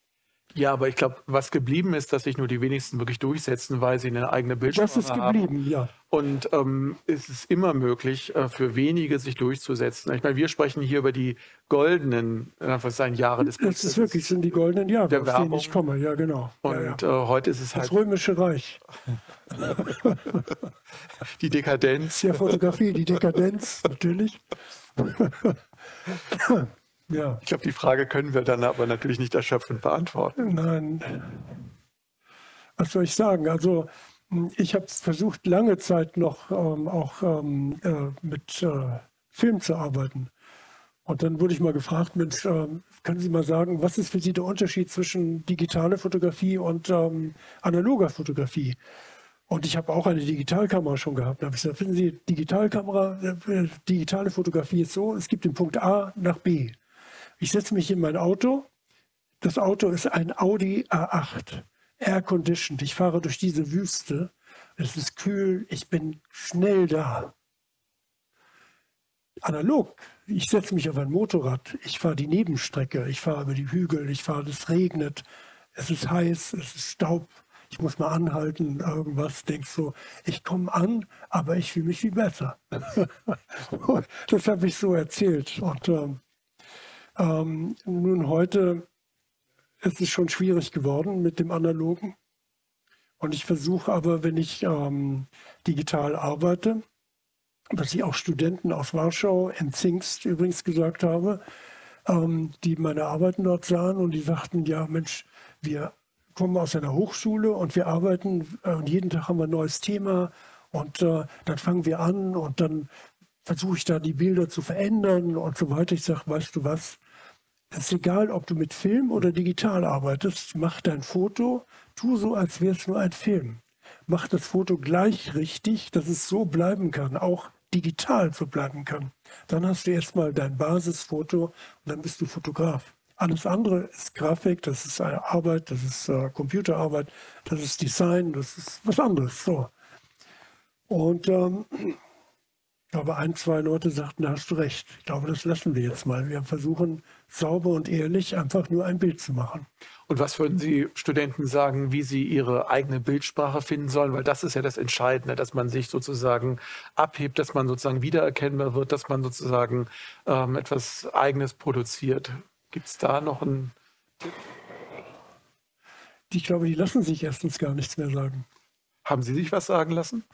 [SPEAKER 2] Ja, aber ich glaube, was geblieben ist, dass sich nur die wenigsten wirklich durchsetzen, weil sie eine eigene Bildschirme haben. Das ist geblieben, haben. ja. Und ähm, es ist immer möglich, äh, für wenige sich durchzusetzen. Ich meine, wir sprechen hier über die goldenen, sein Jahre des
[SPEAKER 3] Das ist wirklich, sind die goldenen Jahre, der aus Werbung. denen ich komme, ja genau.
[SPEAKER 2] Und
[SPEAKER 3] ja,
[SPEAKER 2] ja. Äh, heute ist es
[SPEAKER 3] halt... Das Römische Reich. [LAUGHS]
[SPEAKER 2] die Dekadenz.
[SPEAKER 3] Der Fotografie, die Dekadenz, natürlich. [LAUGHS]
[SPEAKER 2] Ja. Ich glaube, die Frage können wir dann aber natürlich nicht erschöpfend beantworten.
[SPEAKER 3] Nein. Was soll ich sagen? Also ich habe versucht, lange Zeit noch ähm, auch ähm, äh, mit äh, Film zu arbeiten. Und dann wurde ich mal gefragt, Mensch, äh, können Sie mal sagen, was ist für Sie der Unterschied zwischen digitaler Fotografie und ähm, analoger Fotografie? Und ich habe auch eine Digitalkamera schon gehabt. Da habe ich gesagt, finden Sie, Digitalkamera, äh, digitale Fotografie ist so, es gibt den Punkt A nach B. Ich setze mich in mein Auto. Das Auto ist ein Audi A8, air conditioned. Ich fahre durch diese Wüste. Es ist kühl, ich bin schnell da. Analog. Ich setze mich auf ein Motorrad. Ich fahre die Nebenstrecke. Ich fahre über die Hügel. Ich fahre, es regnet. Es ist heiß. Es ist Staub ich muss mal anhalten, irgendwas, denkst so, ich komme an, aber ich fühle mich viel besser. [LAUGHS] das habe ich so erzählt. Und ähm, ähm, nun heute ist es schon schwierig geworden mit dem Analogen. Und ich versuche aber, wenn ich ähm, digital arbeite, was ich auch Studenten aus Warschau in Zingst übrigens gesagt habe, ähm, die meine Arbeiten dort sahen und die sagten, ja Mensch, wir kommen aus einer Hochschule und wir arbeiten äh, und jeden Tag haben wir ein neues Thema und äh, dann fangen wir an und dann versuche ich da die Bilder zu verändern und so weiter. Ich sage, weißt du was, es ist egal, ob du mit Film oder digital arbeitest, mach dein Foto, tu so, als wäre es nur ein Film. Mach das Foto gleich richtig, dass es so bleiben kann, auch digital so bleiben kann. Dann hast du erstmal dein Basisfoto und dann bist du Fotograf. Alles andere ist Grafik, das ist Arbeit, das ist äh, Computerarbeit, das ist Design, das ist was anderes. So. Und ähm, ich glaube, ein, zwei Leute sagten, da hast du recht. Ich glaube, das lassen wir jetzt mal. Wir versuchen sauber und ehrlich einfach nur ein Bild zu machen.
[SPEAKER 2] Und was würden Sie Studenten sagen, wie sie ihre eigene Bildsprache finden sollen? Weil das ist ja das Entscheidende, dass man sich sozusagen abhebt, dass man sozusagen wiedererkennbar wird, dass man sozusagen ähm, etwas Eigenes produziert. Gibt es da noch einen Tipp?
[SPEAKER 3] Ich glaube, die lassen sich erstens gar nichts mehr sagen.
[SPEAKER 2] Haben Sie sich was sagen lassen?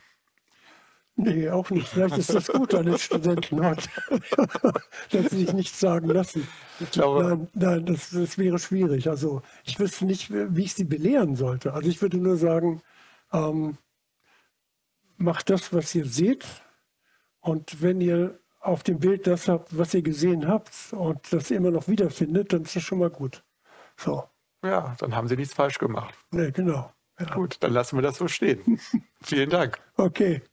[SPEAKER 3] Nee, auch nicht. Vielleicht ist das gut an den Studenten [LAUGHS] dass sie sich nichts sagen lassen.
[SPEAKER 2] Ich glaube,
[SPEAKER 3] nein, nein das, das, wäre schwierig. Also ich wüsste nicht, wie ich sie belehren sollte. Also ich würde nur sagen, ähm, macht das, was ihr seht. Und wenn ihr auf dem Bild das habt, was ihr gesehen habt und das immer noch wiederfindet, dann ist das schon mal gut. So.
[SPEAKER 2] Ja, dann haben Sie nichts falsch gemacht.
[SPEAKER 3] Nee, genau.
[SPEAKER 2] Ja. Gut, dann lassen wir das so stehen. [LAUGHS] Vielen Dank.
[SPEAKER 3] Okay.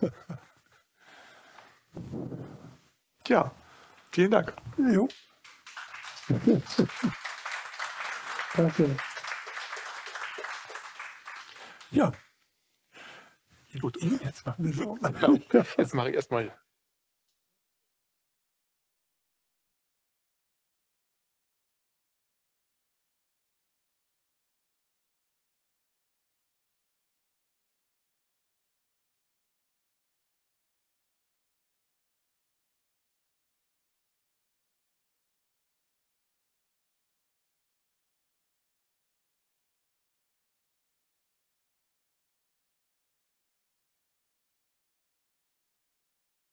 [SPEAKER 3] [LAUGHS]
[SPEAKER 2] ja, vielen Dank.
[SPEAKER 3] Jo. Danke. Ja.
[SPEAKER 2] Gut, jetzt machen wir so. Jetzt mache ich erstmal.